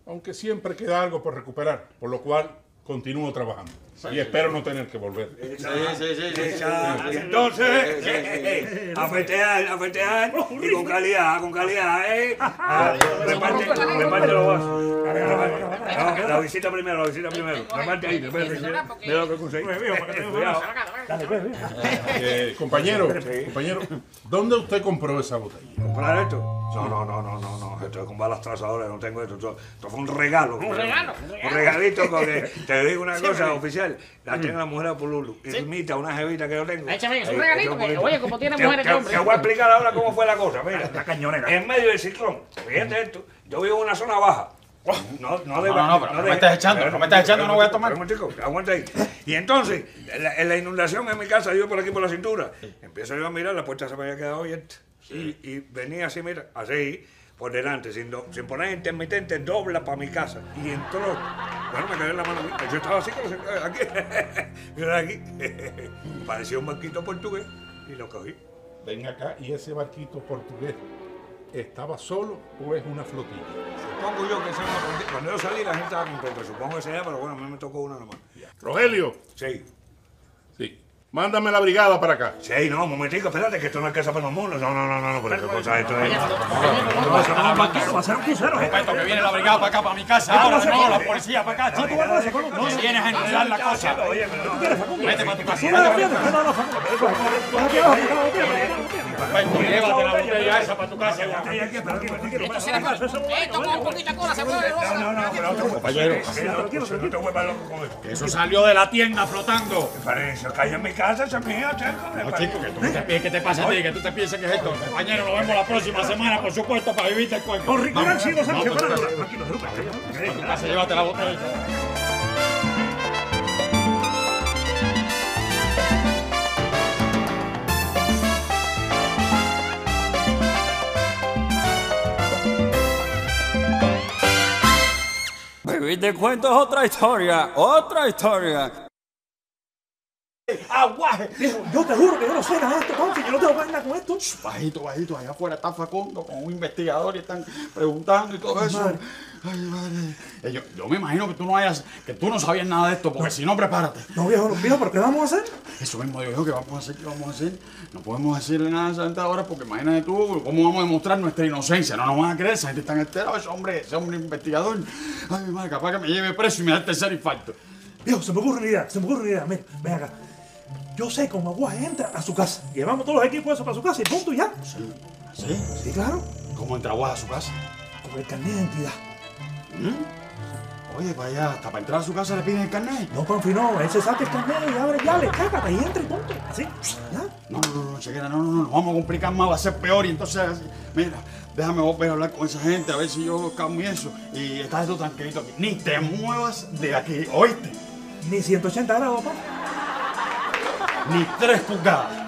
Aunque siempre queda algo por recuperar, por lo cual continúo trabajando. Y espero no tener que volver. Sí, sí, sí, entonces, eh, eh, eh, a festear, a festear, y con calidad, con calidad, ¿eh? Ah, Reparte, reparte los vasos. La visita primero, la visita primero. Reparte ahí, reparte. Mira lo que conseguí. Ve. Eh, compañero, compañero, ¿dónde usted compró esa botella? ¿Comprar esto? No, no, no, no, no, no. Esto es con balas trazadoras, no tengo esto. Esto, fue un regalo. Un regalo, un regalito porque te digo una cosa, porque- La tiene la mujer de Pululu. Y imita a una jevita que yo tengo. Échame, es un regalito, que, oye, como tiene mujeres te- de hombre. Te voy a explicar ahora cómo fue la cosa. Mira, La cañonera. en medio del ciclón, fíjate esto, yo vivo en una zona baja. No, no, de- No, no, no, pero no me estás echando, no me estás echando, un no voy a tomar. un momentico, aguanta ahí. Y entonces, en la, la inundación en mi casa, yo por aquí por la cintura, empiezo yo a mirar, la puerta se me había quedado abierta. Y, y venía así, mira, así, por delante, sin, do- sin poner intermitente, dobla para mi casa. Y entró. Bueno, me cayó en la mano. Yo estaba así, con los- aquí. <laughs> Aquí. <laughs> Parecía un banquito portugués y lo cogí. Ven acá y ese barquito portugués estaba solo o es una flotilla. Supongo yo que esa cuando- cuando yo salí la gente estaba contenta. Supongo que sea, pero bueno, a mí me tocó una nomás. Rogelio, Sí. Mándame la brigada para acá. Sí, no, un momentico, espérate, que esto no es casa para los monos. No, no, no, no, no, pero qué cosa esto es. Va a ser un crucero. ¿eh? Esto que viene la brigada para acá, para mi casa. Ahora no, la policía para acá, tú chico. vas a hacer con No vienes a enredar la cosa. Oye, pero no. Vete para tu casa. No no, no, llévate la botella esa para tu casa. Aquí, aquí, pero aquí, aquí, Esto se le Esto con un poquito de cola se puede. No, no, pero otro Compañero. No te vuelvas loco con esto. Eso salió de la tienda flotando. Que hay en mi casa, eso es mío, chico. No, chico, que tú te piensas, ¿qué te pasa a ti? Que tú te piensas que es esto. Compañero, nos vemos la próxima semana, por supuesto, para vivirte el cuento. Con Rico Vamos, Sánchez, Sánchez, vamos, Fernando. vamos, Tranquilo, Rupert. a tu casa, llévate la botella. Vivir el cuento es otra historia, otra historia. ¡Aguaje! Yo te juro que yo no sé nada de esto, Pancho. Yo no tengo que ver nada con esto. Bajito, bajito, allá afuera está Facundo con un investigador y están preguntando y todo eso. Madre. Ay, madre. Eh, Yo, yo me imagino que tú no hayas, que tú no sabías nada de esto, porque si no, prepárate. No, viejo, no, viejo, ¿pero qué vamos a hacer? Eso mismo digo yo, ¿qué vamos a hacer? ¿Qué vamos a hacer? No podemos decirle nada a esa gente ahora porque imagínate tú, ¿cómo vamos a demostrar nuestra inocencia? No nos van a creer, esa gente está enterada, ese hombre, ese hombre investigador. Ay, mi madre, capaz que me lleve preso y me da el tercer infarto. Viejo, se me ocurre una idea, se me ocurre una idea. Mira, ven acá. Yo sé cómo Aguaje entra a su casa. Llevamos todos los equipos esos para su casa y punto y ya. ¿Sí? Sí, claro. ¿Cómo entra Guas a su casa? Con el carnet de identidad. Oye, para allá, hasta para entrar a su casa le piden el carnet. No, Panfi, no. Él se saca el carnet y abre llave, cágate y entra y punto. Así, ya. No, no, no, no, chequera, no, no, no, nos vamos a complicar más, va a ser peor y entonces, mira, déjame volver a hablar con esa gente, a ver si yo cambio eso. Y estás tú tranquilito aquí. Ni te muevas de aquí, ¿oíste? Ni 180 grados, papá. Ni tres pulgadas.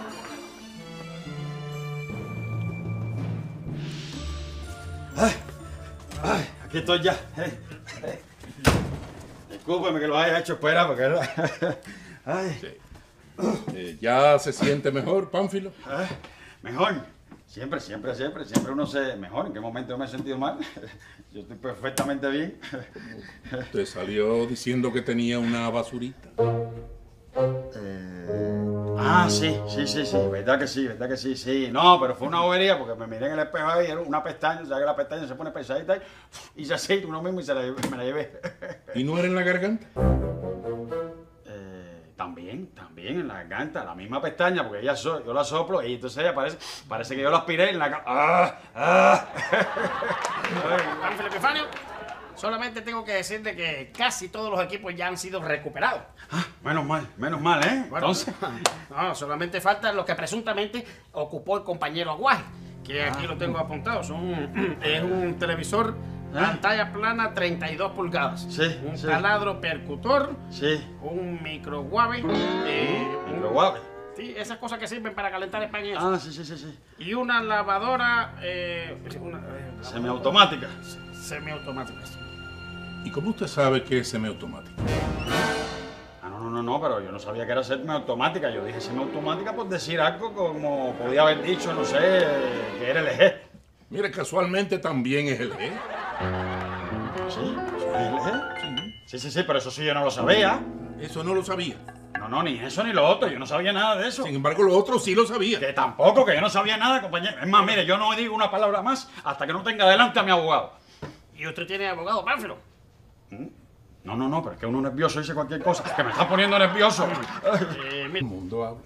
Ay, ay, aquí estoy ya. eh, eh. Discúlpeme que lo haya hecho esperar porque... Ay, Eh, ¿Ya se siente mejor, Pánfilo? ay, mejor. Siempre, siempre, siempre, siempre uno se... Mejor, ¿en qué momento me he sentido mal? Yo estoy perfectamente bien. Te salió diciendo que tenía una basurita. Ah, sí, sí, sí, sí, verdad que sí, verdad que sí, sí. No, pero fue una bobería porque me miré en el espejo ahí, era una pestaña, sabes que la pestaña se pone pesadita y hice así uno mismo y se la, llevé- me la llevé. ¿Y no era en la garganta? Eh, también, también en la garganta, la misma pestaña, porque ella so- yo la soplo y entonces ella parece, parece que yo la aspiré en la ¡Ah! ¡Ah! Solamente tengo que decirte que casi todos los equipos ya han sido recuperados. Ah, Menos mal, menos mal, ¿eh? Bueno, Entonces, <laughs> no, solamente falta lo que presuntamente ocupó el compañero Aguaje, que aquí lo tengo apuntado. Son, <clears throat> es un televisor ¿Ah? pantalla plana 32 pulgadas, Sí, un sí. taladro percutor, sí, un microwave, eh, un- pero guapo. sí, esas cosas que sirven para calentar el pan y eso. Ah, sí, sí, sí, sí. Y una lavadora eh, una, eh, Semiautomática. semiautomática. sí. ¿Y cómo usted sabe que es semiautomático? Ah, no, no, no, no, pero yo no sabía que era semiautomática. Yo dije semiautomática por decir algo como podía haber dicho, no sé, que era LG. Mire, casualmente también es el G. ¿Sí? ¿Es LG? Sí, sí, sí, pero eso sí yo no lo sabía. Eso no lo sabía. No, no, ni eso ni lo otro. Yo no sabía nada de eso. Sin embargo, lo otro sí lo sabía. Que tampoco, que yo no sabía nada, compañero. Es más, mire, yo no digo una palabra más hasta que no tenga delante a mi abogado. ¿Y usted tiene abogado, Pánfilo? No, no, no, pero es que uno nervioso dice cualquier cosa. Que me está poniendo nervioso. El mundo habla.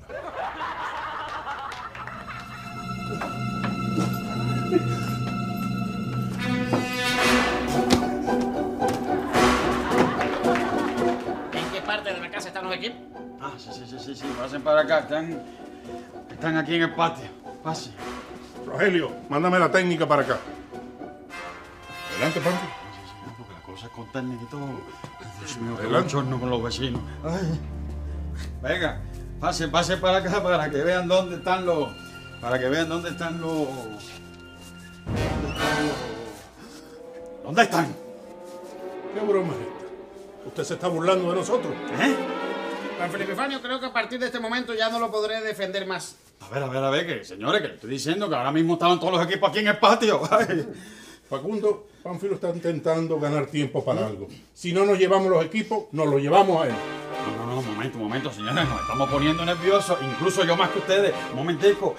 ¿En qué parte de la casa están los equipos? Ah, sí, sí, sí, sí, sí. Pasen para acá. Están, están aquí en el patio. Pasen. Rogelio, mándame la técnica para acá. Adelante, Pancho. Técnica y todo. Ay, Dios mío, qué bochorno con los vecinos. Ay. Venga, pasen, pasen para acá para que vean dónde están los... Para que vean dónde están los... ¿Dónde están los... ¿Dónde están? ¿Qué broma es esta? Usted se está burlando de nosotros. ¿Eh? Juan Felipe Fanio, creo que a partir de este momento ya no lo podré defender más. A ver, a ver, a ver, que señores, que le estoy diciendo que ahora mismo estaban todos los equipos aquí en el patio. <laughs> Ay. Facundo, Pánfilo está intentando ganar tiempo para algo. Si no nos llevamos los equipos, nos los llevamos a él. No, no, no, un momento, un momento, señores, nos estamos poniendo nerviosos, incluso yo más que ustedes. Un momentico.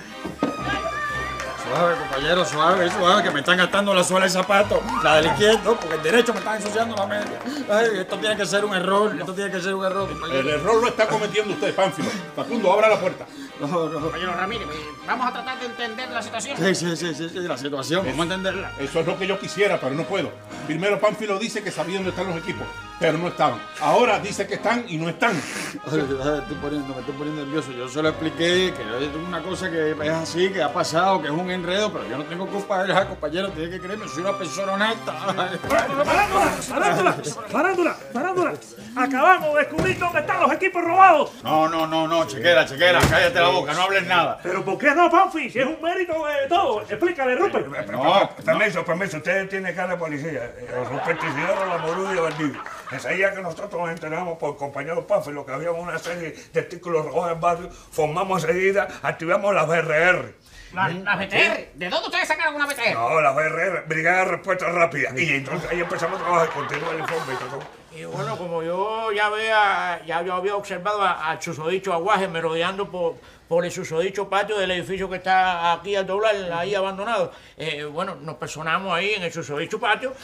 Suave, compañero, suave, suave, que me están gastando la suela del zapato, la del izquierdo, porque el derecho me está ensuciando la media. Ay, esto tiene que ser un error, esto tiene que ser un error, El error lo está cometiendo usted, Pánfilo. Facundo, abra la puerta. No, no. Compañero Ramírez, eh, vamos a tratar de entender la situación. Sí, sí, sí, sí, sí, la situación, vamos a entenderla. Eso es lo que yo quisiera, pero no puedo. Primero Pánfilo dice que sabía dónde están los equipos, pero no estaban. Ahora dice que están y no están. Me estoy poniendo, me estoy poniendo nervioso. Yo se lo expliqué, que es una cosa que es así, que ha pasado, que es un enredo, pero yo no tengo culpa de compañero, tiene que creerme, soy una persona honesta. ¡Farándula! ¡Farándula! ¡Farándula! ¡Farándula! Acabamos de descubrir dónde están los equipos robados. No, no, no, no, chequera, chequera, cállate la boca, no hables nada. ¿Pero por qué no, Panfi? Si es un mérito de todo. Explícale, Rupert. No, Permiso, permiso, usted tiene cara de policía. Eh, Ruperto Isidoro, la y Bandido. Enseguida que nosotros nos enteramos por el compañero Pánfilo que había una serie de artículos robados en el barrio, formamos enseguida, activamos la BRR. La, la BTR. ¿De dónde ustedes sacaron una BTR? No, la BRR, Brigada de Respuesta Rápida. Y entonces ahí empezamos a trabajar, continúa el informe y todo. Y bueno, como yo ya había, ya yo había observado a- al susodicho aguaje merodeando por, por el susodicho patio del edificio que está aquí al doblar, ahí abandonado, eh, bueno, nos personamos ahí en el susodicho patio.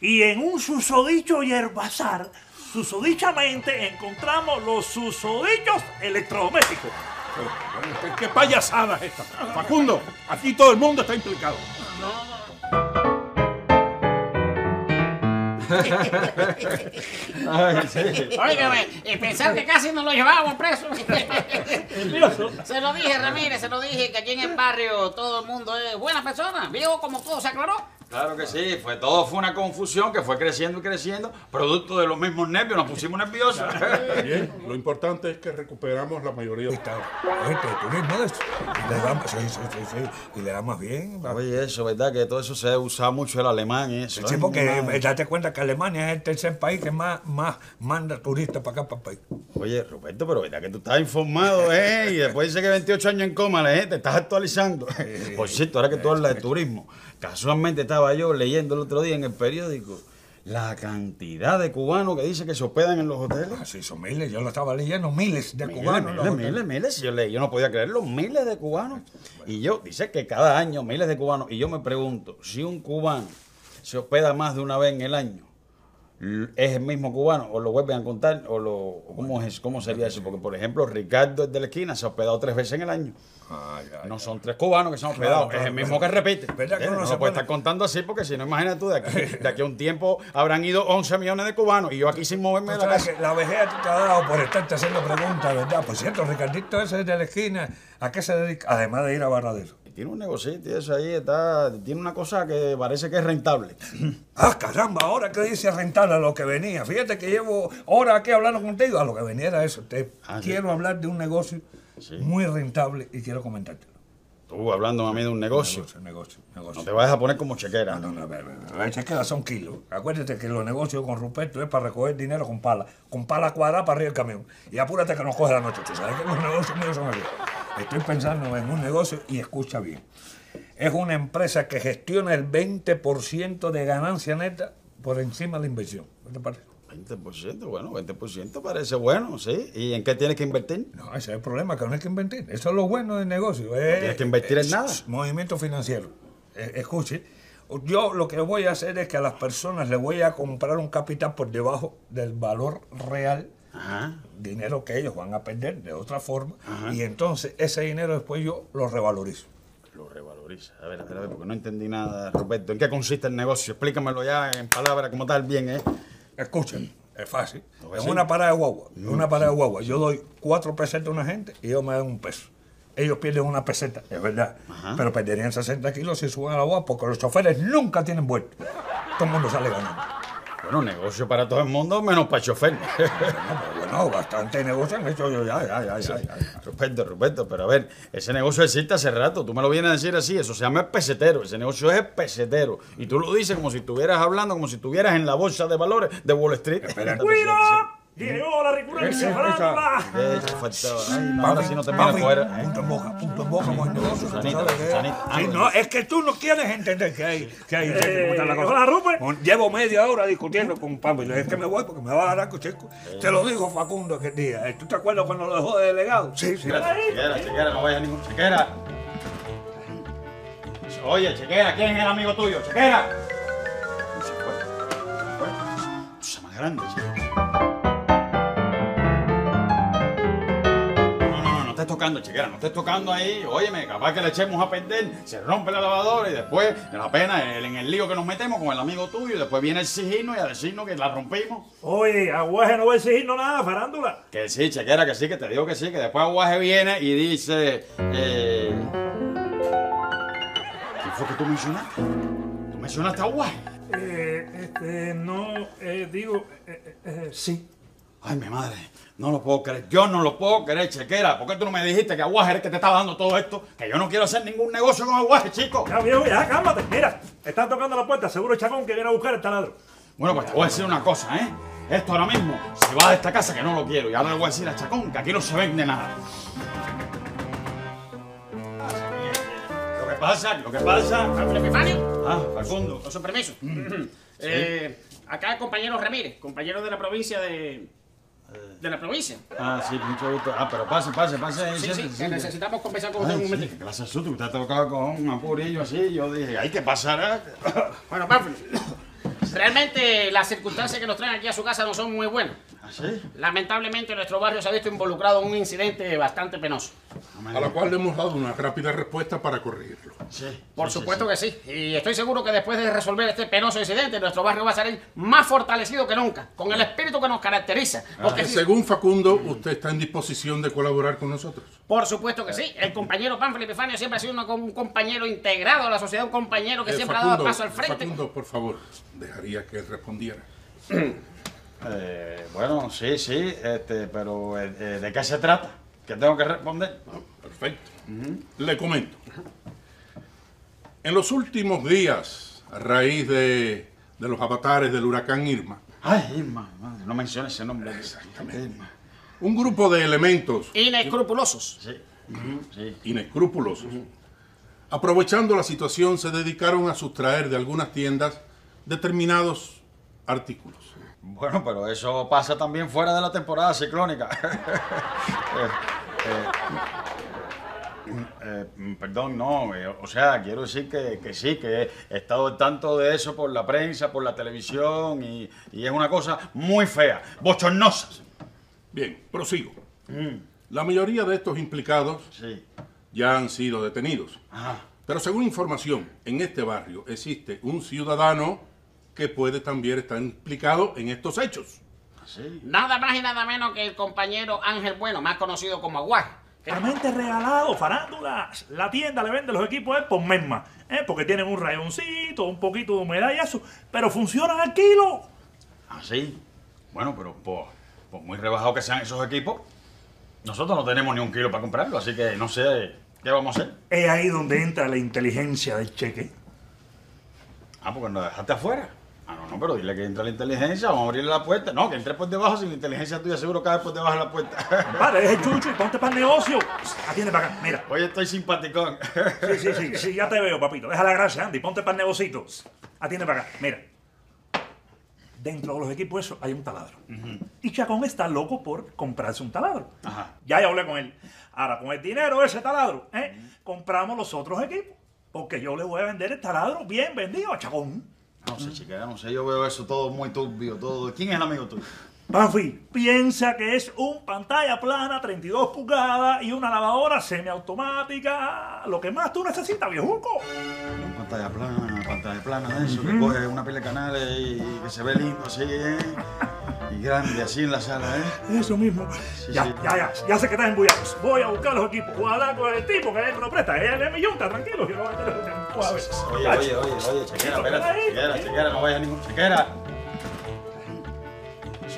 Y en un susodicho yerbazar, susodichamente encontramos los susodichos electrodomésticos. ¿Qué, qué payasada es esta? Facundo, aquí todo el mundo está implicado. Ay, sí. Óigame, y pensar que casi nos lo llevábamos preso. Se lo dije, Ramírez, se lo dije, que aquí en el barrio todo el mundo es buena persona. ¿Vio como todo se aclaró? Claro que sí, fue todo fue una confusión que fue creciendo y creciendo, producto de los mismos nervios, nos pusimos nerviosos. <laughs> Bien, lo importante es que recuperamos la mayoría de Está, de eso. Y le damos, sí, sí, sí, sí. Y le damos bien. va. Oye, eso, ¿verdad? Que todo eso se usa mucho el alemán y eso. Sí, porque eh, date cuenta que Alemania es el tercer país que más, más manda turistas para acá, para el país. Oye, Roberto, pero verdad que tú estás informado, ¿eh? Y después dice que 28 años en coma, la gente, estás actualizando. Por cierto, ahora que tú hablas de turismo, casualmente estaba yo leyendo el otro día en el periódico la cantidad de cubanos que dice que se hospedan en los hoteles. Así son miles, yo lo estaba leyendo, miles de Miles, cubanos. miles, miles, miles. Yo, leí, yo no podía creerlo, miles de cubanos. Y yo, dice que cada año miles de cubanos. Y yo me pregunto, si un cubano se hospeda más de una vez en el año, ¿es el mismo cubano? ¿O lo vuelven a contar? ¿O lo, cómo, es, cómo sería eso? Porque, por ejemplo, Ricardo el de la esquina se ha hospedado tres veces en el año. Ay, ay, No son tres cubanos que se han hospedado, Claro, es el claro, mismo que repite. ¿Verdad que uno no se puede estar contando así porque si no, imagínate tú, de aquí, de aquí a un tiempo habrán ido 11 millones de cubanos y yo aquí sin moverme de la casa. vejez te ha dado por estarte haciendo preguntas, ¿verdad? Por cierto, Ricardito ese de la esquina, ¿a qué se dedica? Además de ir a Barradero. Tiene un negocito eso ahí está. Tiene una cosa que parece que es rentable. <laughs> Ah, caramba, ahora que dice rentar a lo que venía. Fíjate que llevo horas aquí hablando contigo. A lo que venía era eso. Te Ah, sí. quiero hablar de un negocio Sí. muy rentable y quiero comentártelo. Tú hablando a mí de un negocio. Negocio, negocio, negocio. No te vayas a poner como chequera. No, no, no, a ver, a ver, a ver, chequera son kilos. Acuérdate que los negocios con Ruperto es para recoger dinero con pala. Con pala cuadrada para arriba del camión. Y apúrate que nos coge la noche. Tú sabes que los negocios míos son así. Estoy pensando en un negocio y escucha bien. Es una empresa que gestiona el 20% de ganancia neta por encima de la inversión. ¿Qué te parece? 20%, bueno, 20% parece bueno, ¿sí? ¿Y en qué tienes que invertir? No, ese es el problema, que no hay que invertir. Eso es lo bueno del negocio. Es, tienes que invertir en es- nada. Movimiento financiero. Eh, Escuche, Yo lo que voy a hacer es que a las personas les voy a comprar un capital por debajo del valor real, Ajá. dinero que ellos van a perder de otra forma, y entonces ese dinero después yo lo revalorizo. Lo revaloriza. A ver, a ver, a ver, porque no entendí nada, Roberto. ¿En qué consiste el negocio? Explícamelo ya en palabras como tal, bien, ¿eh? Escuchen, es fácil. Decir. una parada de guagua, una parada de guagua, yo doy cuatro pesetas a una gente y ellos me dan un peso. Ellos pierden una peseta, es verdad, pero perderían 60 kilos si suben a la guagua porque los choferes nunca tienen vuelta. Todo el mundo sale ganando. Bueno, negocio para todo el mundo, menos para el chofer. Bueno, bastante negocio han hecho yo ya, ya, ya, ya. ya. Roberto, Roberto, pero a ver, ese negocio existe hace rato. Tú me lo vienes a decir así, eso se llama el pesetero. Ese negocio es el pesetero. Y tú lo dices como si estuvieras hablando, como si estuvieras en la bolsa de valores de Wall Street. ¡Cuida! <laughs> Llegó la recurrencia farándula. Eh, eso faltaba. Ahora sí no te vienes Papi, fuera. ¿eh? Punto en boca, punto en boca no, es que tú no quieres entender que hay, que hay está la cosa. hola, Rupert. Con- Llevo media hora discutiendo con Pablo y le dije que me voy porque me va a dar chico. Te lo dijo Facundo aquel día. ¿Tú te acuerdas cuando lo dejó de delegado? Sí, sí. Chequera, chequera, no vaya ningún. Chequera. Oye, chequera, ¿quién es el amigo tuyo? Chequera. Se fue. Se fue. Cosa más grande, chico. Estés tocando, chequera, no estés tocando ahí. Óyeme, capaz que le echemos a perder, se rompe la lavadora y después, la pena, el- en el lío que nos metemos con el amigo tuyo, y después viene el signo y a decirnos que la rompimos. Oye, Aguaje no va a exigirnos nada, farándula. Que sí, chequera, que sí, que te digo que sí, que después Aguaje viene y dice. Eh... ¿Quién fue que tú mencionaste? ¿Tú mencionaste a Aguaje? Eh, este, no, eh, digo, eh, eh, eh, sí. Ay, mi madre, no lo puedo creer. Yo no lo puedo creer, chequera. ¿Por qué tú no me dijiste que Aguaje era el que te estaba dando todo esto? Que yo no quiero hacer ningún negocio con Aguaje, chico. Ya, viejo, ya, cálmate. Mira, están tocando la puerta. Seguro el chacón que viene a buscar el taladro. Bueno, pues te voy a decir una cosa, ¿eh? Esto ahora mismo se va de esta casa que no lo quiero. Y ahora le voy a decir a Chacón que aquí no se vende nada. Lo que pasa, lo que pasa. Ah, Facundo. Con su permiso. Eh, acá compañero Ramírez, compañero de la provincia de. De la provincia. Ah, sí, mucho gusto. Ah, pero pase, pase, pase. Sí, sí, que necesitamos conversar con usted un momentito. qué clase que usted ha tocado con un apurillo así. Yo dije, ay, ¿qué pasará? Bueno, Pánfilo, realmente las circunstancias que nos traen aquí a su casa no son muy buenas. ¿Ah, sí? Lamentablemente nuestro barrio se ha visto involucrado en un incidente bastante penoso. A la cual le hemos dado una rápida respuesta para corregirlo. Sí. Por sí, supuesto sí, que sí. Y estoy seguro que después de resolver este penoso incidente, nuestro barrio va a salir más fortalecido que nunca, con el espíritu que nos caracteriza. Porque Que si- según Facundo, usted está en disposición de colaborar con nosotros. Por supuesto que sí. El compañero Pánfilo Epifanio siempre ha sido una- un compañero integrado a la sociedad, un compañero que Eh, siempre ha dado Facundo, paso al frente. Facundo, por favor, dejaría que él respondiera. <clears throat> Eh, bueno, sí, sí, este, pero eh, eh, ¿de qué se trata? ¿Qué tengo que responder? Perfecto. Le comento. En los últimos días, a raíz de, de los avatares del huracán Irma, Ay, Irma, madre, no menciones ese nombre. Exactamente. Irma. un grupo de elementos Inescrupulosos. Sí. inescrupulosos, aprovechando la situación, se dedicaron a sustraer de algunas tiendas determinados artículos. Bueno, pero eso pasa también fuera de la temporada ciclónica. Eh, <laughs> eh, eh, mm, perdón, no, eh, o sea, quiero decir que, que sí, que he estado al tanto de eso por la prensa, por la televisión, y, y es una cosa muy fea, bochornosa. Bien, prosigo. La mayoría de estos implicados Sí. ya han sido detenidos. Ajá. Pero según información, en este barrio existe un ciudadano que puede también estar implicado en estos hechos. Sí. Nada más y nada menos que el compañero Ángel Bueno, más conocido como Aguaje. Totalmente regalado, farándulas. La tienda le vende los equipos por mesma, ¿eh? porque tienen un rayoncito, un poquito de humedad y eso, pero funcionan al kilo. ¿Ah, sí? Bueno, pero por, por muy rebajado que sean esos equipos, nosotros no tenemos ni un kilo para comprarlo, así que no sé qué vamos a hacer. Es ahí donde entra la inteligencia del cheque. Ah, porque nos dejaste afuera. Ah, no, no, pero dile que entra la inteligencia, vamos a abrirle la puerta. No, que entre por debajo, si la inteligencia tuya seguro cae por debajo de la puerta. <laughs> Vale, es el chucho y ponte para el negocio. Atiende para acá, mira. Hoy estoy simpaticón. Sí, sí, sí, sí, ya te veo, papito. Deja la gracia, Andy, ponte para el negocito. Atiende para acá, mira. Dentro de los equipos esos hay un taladro. Y Chacón está loco por comprarse un taladro. Ajá. Ya ya hablé con él. Ahora, con el dinero de ese taladro, ¿eh? compramos los otros equipos. Porque yo le voy a vender el taladro bien vendido a Chacón. No sé, chequera, no sé, yo veo eso todo muy turbio, todo. ¿Quién es el amigo tuyo? Panfi, piensa que es un pantalla plana 32 pulgadas y una lavadora semiautomática. Lo que más tú necesitas, viejuco. Una pantalla plana, pantalla plana de eso, que coge una pila de canales y que se ve lindo así, ¿eh? Y grande así en la sala, ¿eh? Eso mismo. ya, sí. ya, ya, ya sé que estás embullados. Voy a buscar los equipos. Voy a hablar con el tipo que él lo presta. Él es mi yunta, tranquilo. Yo lo voy a tener Oye, oye, oye, oye, chequera, espérate, chequera, chequera, no vayas a ningún. Chequera.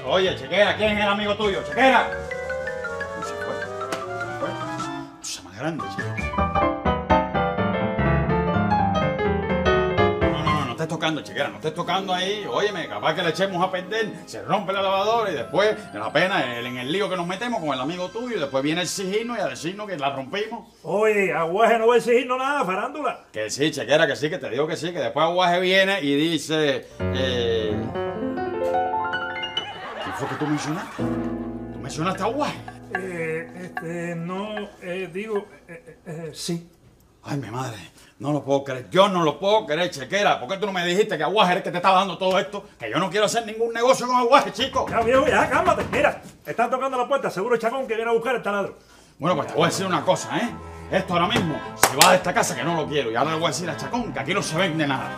Oye, chequera, ¿quién es el amigo tuyo? Chequera. Se fue. Se fue. Seas más grande, chico. Tocando, chequera, no estés tocando ahí. Óyeme, capaz que le echemos a perder, se rompe la lavadora y después, la pena, en el lío que nos metemos con el amigo tuyo y después viene el signo y a decirnos que la rompimos. Oye, Aguaje no va a exigirnos nada, farándula. Que sí, chequera, que sí, que te digo que sí, que después Aguaje viene y dice. Eh, ¿Qué fue que tú mencionaste? ¿Tú mencionaste a Aguaje? Eh, este, no, eh, digo, eh, eh, sí. Ay, mi madre, no lo puedo creer. Yo no lo puedo creer, chequera. ¿Por qué tú no me dijiste que Aguaje era el que te estaba dando todo esto? Que yo no quiero hacer ningún negocio con Aguaje, chico. Ya, viejo, ya, cálmate. Mira, están tocando la puerta. Seguro Chacón que viene a buscar el taladro. Bueno, pues te voy a decir una cosa, ¿eh? Esto ahora mismo se va de esta casa que no lo quiero. Y ahora le voy a decir a Chacón que aquí no se vende nada.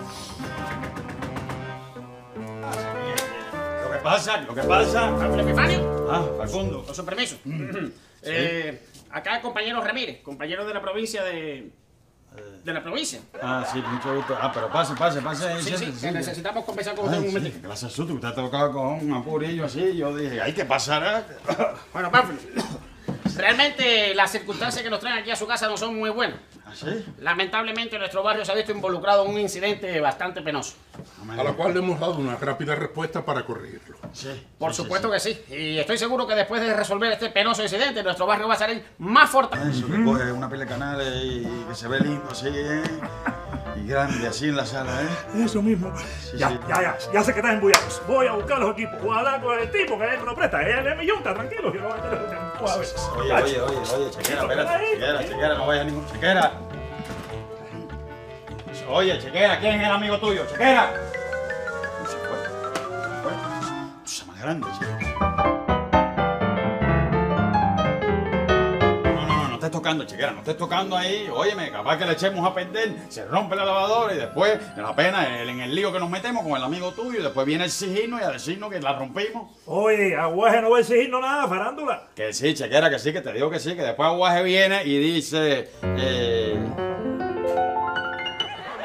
Lo que pasa, lo que pasa. Ah, Facundo. Con su permiso. <clears throat> Eh, acá el compañero Ramírez, compañero de la provincia de. De la provincia. Ah, sí, mucho gusto. Ah, pero pase, pase, pase. Sí, sí, que necesitamos conversar con usted un sí, de susto, que usted ha tocado con un apurillo así. Yo dije, ay, ¿qué pasará? Bueno, Pánfilo, realmente las circunstancias que nos traen aquí a su casa no son muy buenas. ¿Ah, sí? Lamentablemente nuestro barrio se ha visto involucrado en un incidente bastante penoso. A la cual le hemos dado una rápida respuesta para corregirlo. Sí. Por sí, supuesto que sí. Y estoy seguro que después de resolver este penoso incidente, nuestro barrio va a salir más fuerte. Eso, que coge una pila de canales y que se ve lindo así, ¿eh? Y grande así en la sala, ¿eh? Eso mismo. ya, sí. ya, ya, ya sé que estás embullados. Voy a buscar los equipos. Voy a hablar con el tipo que me lo presta. Él es mi yunta, tranquilo. Yo lo voy a tener Voy a ver. Oye, oye, oye, oye, chequera, espérate, chequera, chequera, no vayas a ningún. Chequera. Oye, chequera, ¿quién es el amigo tuyo? Chequera. Se fue. Se fue. Seas más grande, chico. Tocando, chequera, no estés tocando ahí. Óyeme, capaz que le echemos a perder, se rompe la lavadora y después, la pena, el- en el lío que nos metemos con el amigo tuyo y después viene el signo y a decirnos que la rompimos. Oye, Aguaje no va a exigirnos nada, farándula. Que sí, chequera, que sí, que te digo que sí, que después Aguaje viene y dice. Eh,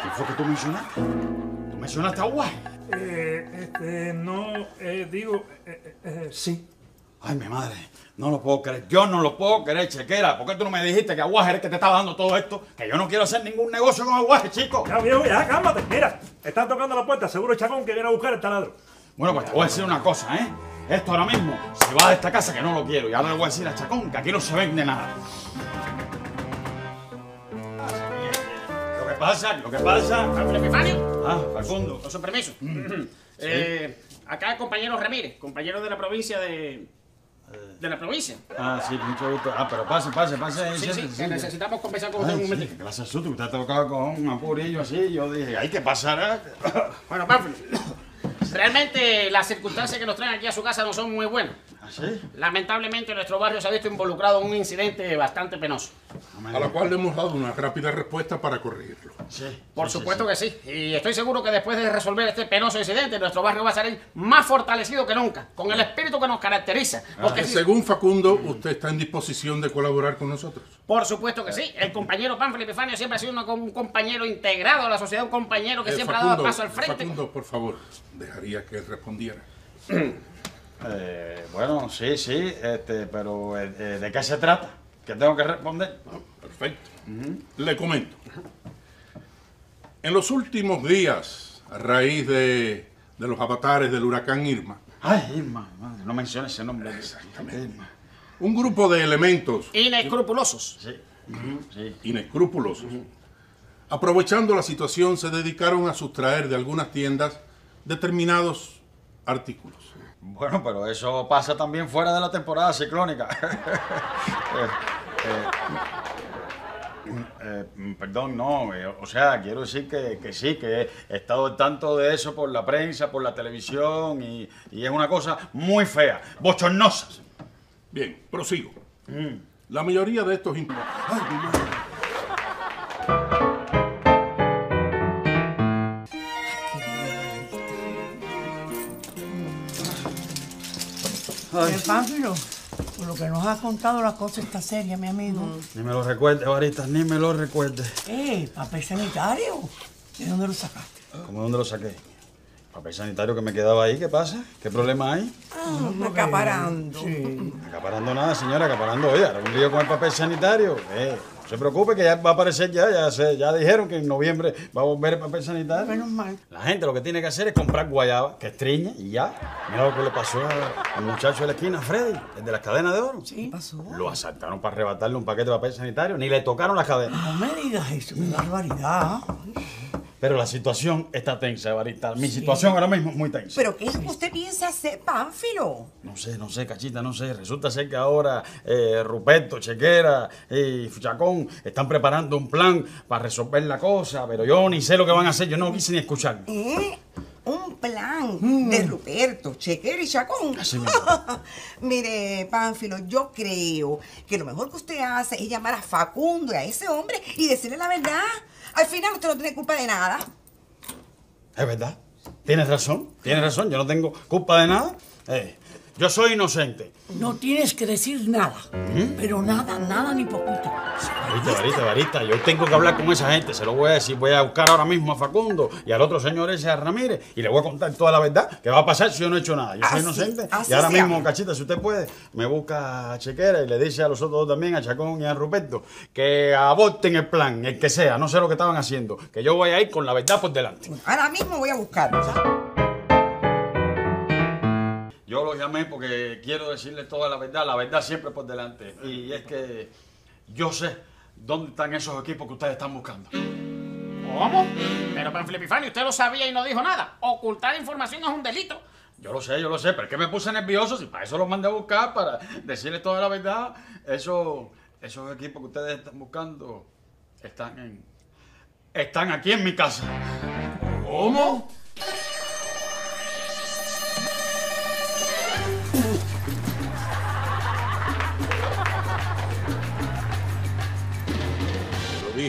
¿Qué fue que tú mencionaste? ¿Tú mencionaste a Aguaje? Eh, este, no, eh, digo, eh, sí. Ay, mi madre, no lo puedo creer. Yo no lo puedo creer, chequera. ¿Por qué tú no me dijiste que Aguaje era el que te estaba dando todo esto? Que yo no quiero hacer ningún negocio con Aguaje, chico. Ya, viejo, ya, cálmate. Mira, están tocando la puerta. Seguro Chacón que viene a buscar el taladro. Bueno, pues te voy a decir una cosa, ¿eh? Esto ahora mismo se va de esta casa que no lo quiero. Y ahora le voy a decir a Chacón que aquí no se vende nada. Lo que pasa, lo que pasa. Ah, Facundo. Con su permiso. Eh, acá compañero Ramírez, compañero de la provincia de. De la provincia. Ah, sí, mucho gusto. Ah, pero pase, pase, pase. Sí, que necesitamos conversar con usted un de susto, que usted ha tocado con un apurillo así. Yo dije, ay, ¿qué pasará? Bueno, Pánfilo, realmente las circunstancias que nos traen aquí a su casa no son muy buenas. ¿Ah, sí? Lamentablemente nuestro barrio se ha visto involucrado en un incidente bastante penoso. A la cual le hemos dado una rápida respuesta para corregirlo. Sí. Por sí, supuesto que sí. Y estoy seguro que después de resolver este penoso incidente, nuestro barrio va a salir más fortalecido que nunca, con el espíritu que nos caracteriza. Porque Que si- según Facundo, usted está en disposición de colaborar con nosotros. Por supuesto que sí. El compañero Pánfilo Epifanio siempre ha sido una- un compañero integrado a la sociedad, un compañero que Eh, siempre ha dado paso al frente. Facundo, por favor, dejaría que él respondiera. <clears throat> Eh, bueno, sí, sí, este, pero eh, eh, ¿de qué se trata? ¿Qué tengo que responder? Perfecto. Le comento. En los últimos días, a raíz de, de los avatares del huracán Irma, Ay, Irma, madre, no menciones ese nombre. Irma. un grupo de elementos Inescrupulosos. Sí, sí. inescrupulosos, aprovechando la situación, se dedicaron a sustraer de algunas tiendas determinados artículos. Bueno, pero eso pasa también fuera de la temporada ciclónica. Eh, <laughs> eh, Eh, mm, perdón, no. eh, o sea, quiero decir que, que sí, que he estado al tanto de eso por la prensa, por la televisión y, y es una cosa muy fea, bochornosa. Bien, prosigo. La mayoría de estos imp- Ay, Pánfilo, por lo que nos has contado, la cosa está seria, mi amigo. Ni me lo recuerde, Varita, ni me lo recuerde. Eh, papel sanitario. ¿De dónde lo sacaste? ¿Cómo dónde lo saqué? Papel sanitario que me quedaba ahí, ¿qué pasa? ¿Qué problema hay? Ah, acaparando. Sí. Acaparando nada, señora, acaparando. Oye, ahora un lío con el papel sanitario. Eh, no se preocupe que ya va a aparecer ya, ya, se, ya dijeron que en noviembre va a volver el papel sanitario. Menos mal. La gente lo que tiene que hacer es comprar guayaba, que estriñe y ya. Mira lo que le pasó al muchacho de la esquina, Freddy, el de las cadenas de oro. ¿Sí? pasó? Lo asaltaron para arrebatarle un paquete de papel sanitario, ni le tocaron las cadenas. No me digas eso, qué barbaridad. Pero la situación está tensa, Varita. Mi situación ahora mismo es muy tensa. ¿Pero qué es lo que usted piensa hacer, Pánfilo? No sé, no sé, cachita, no sé. Resulta ser que ahora eh, Ruperto, Chequera y Chacón están preparando un plan para resolver la cosa, pero yo ni sé lo que van a hacer, yo no quise ni escuchar. ¿Eh? Un plan de Ruperto, Chequero y Chacón. Así mismo. <laughs> Mire, Pánfilo, yo creo que lo mejor que usted hace es llamar a Facundo y a ese hombre y decirle la verdad. Al final usted no tiene culpa de nada. Es verdad. Tienes razón, tienes razón, yo no tengo culpa de nada. Eh, yo soy inocente. No tienes que decir nada. Pero nada, nada ni poquito. Varita, varita, varita, yo tengo que hablar con esa gente, se lo voy a decir, voy a buscar ahora mismo a Facundo y al otro señor ese a Ramírez y le voy a contar toda la verdad, que va a pasar si yo no he hecho nada. Yo soy Así- inocente así y ahora mismo, cachita, si usted puede, me busca a Chequera y le dice a los otros dos también, a Chacón y a Ruperto, que aborten el plan, el que sea, no sé lo que estaban haciendo, que yo voy a ir con la verdad por delante. Ahora mismo voy a buscarlo. Yo los llamé porque quiero decirles toda la verdad, la verdad siempre por delante. Y es que yo sé dónde están esos equipos que ustedes están buscando. ¿Cómo? Pero Panflipifani, usted lo sabía y no dijo nada. Ocultar información es un delito. Yo lo sé, yo lo sé, pero es que me puse nervioso y para eso los mandé a buscar, para decirles toda la verdad. Eso, esos equipos que ustedes están buscando están en. están aquí en mi casa. ¿Cómo?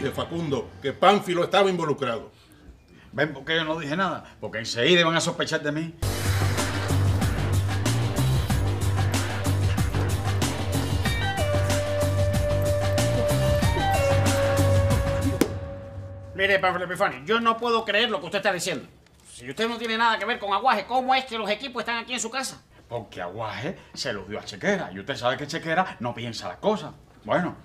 Dije, Facundo, que Pánfilo estaba involucrado. ¿Ven por qué yo no dije nada? Porque enseguida van a sospechar de mí. Mire, Panflipifani, yo no puedo creer lo que usted está diciendo. Si usted no tiene nada que ver con Aguaje, ¿cómo es que los equipos están aquí en su casa? Porque Aguaje se los dio a Chequera. Y usted sabe que Chequera no piensa las cosas. Bueno,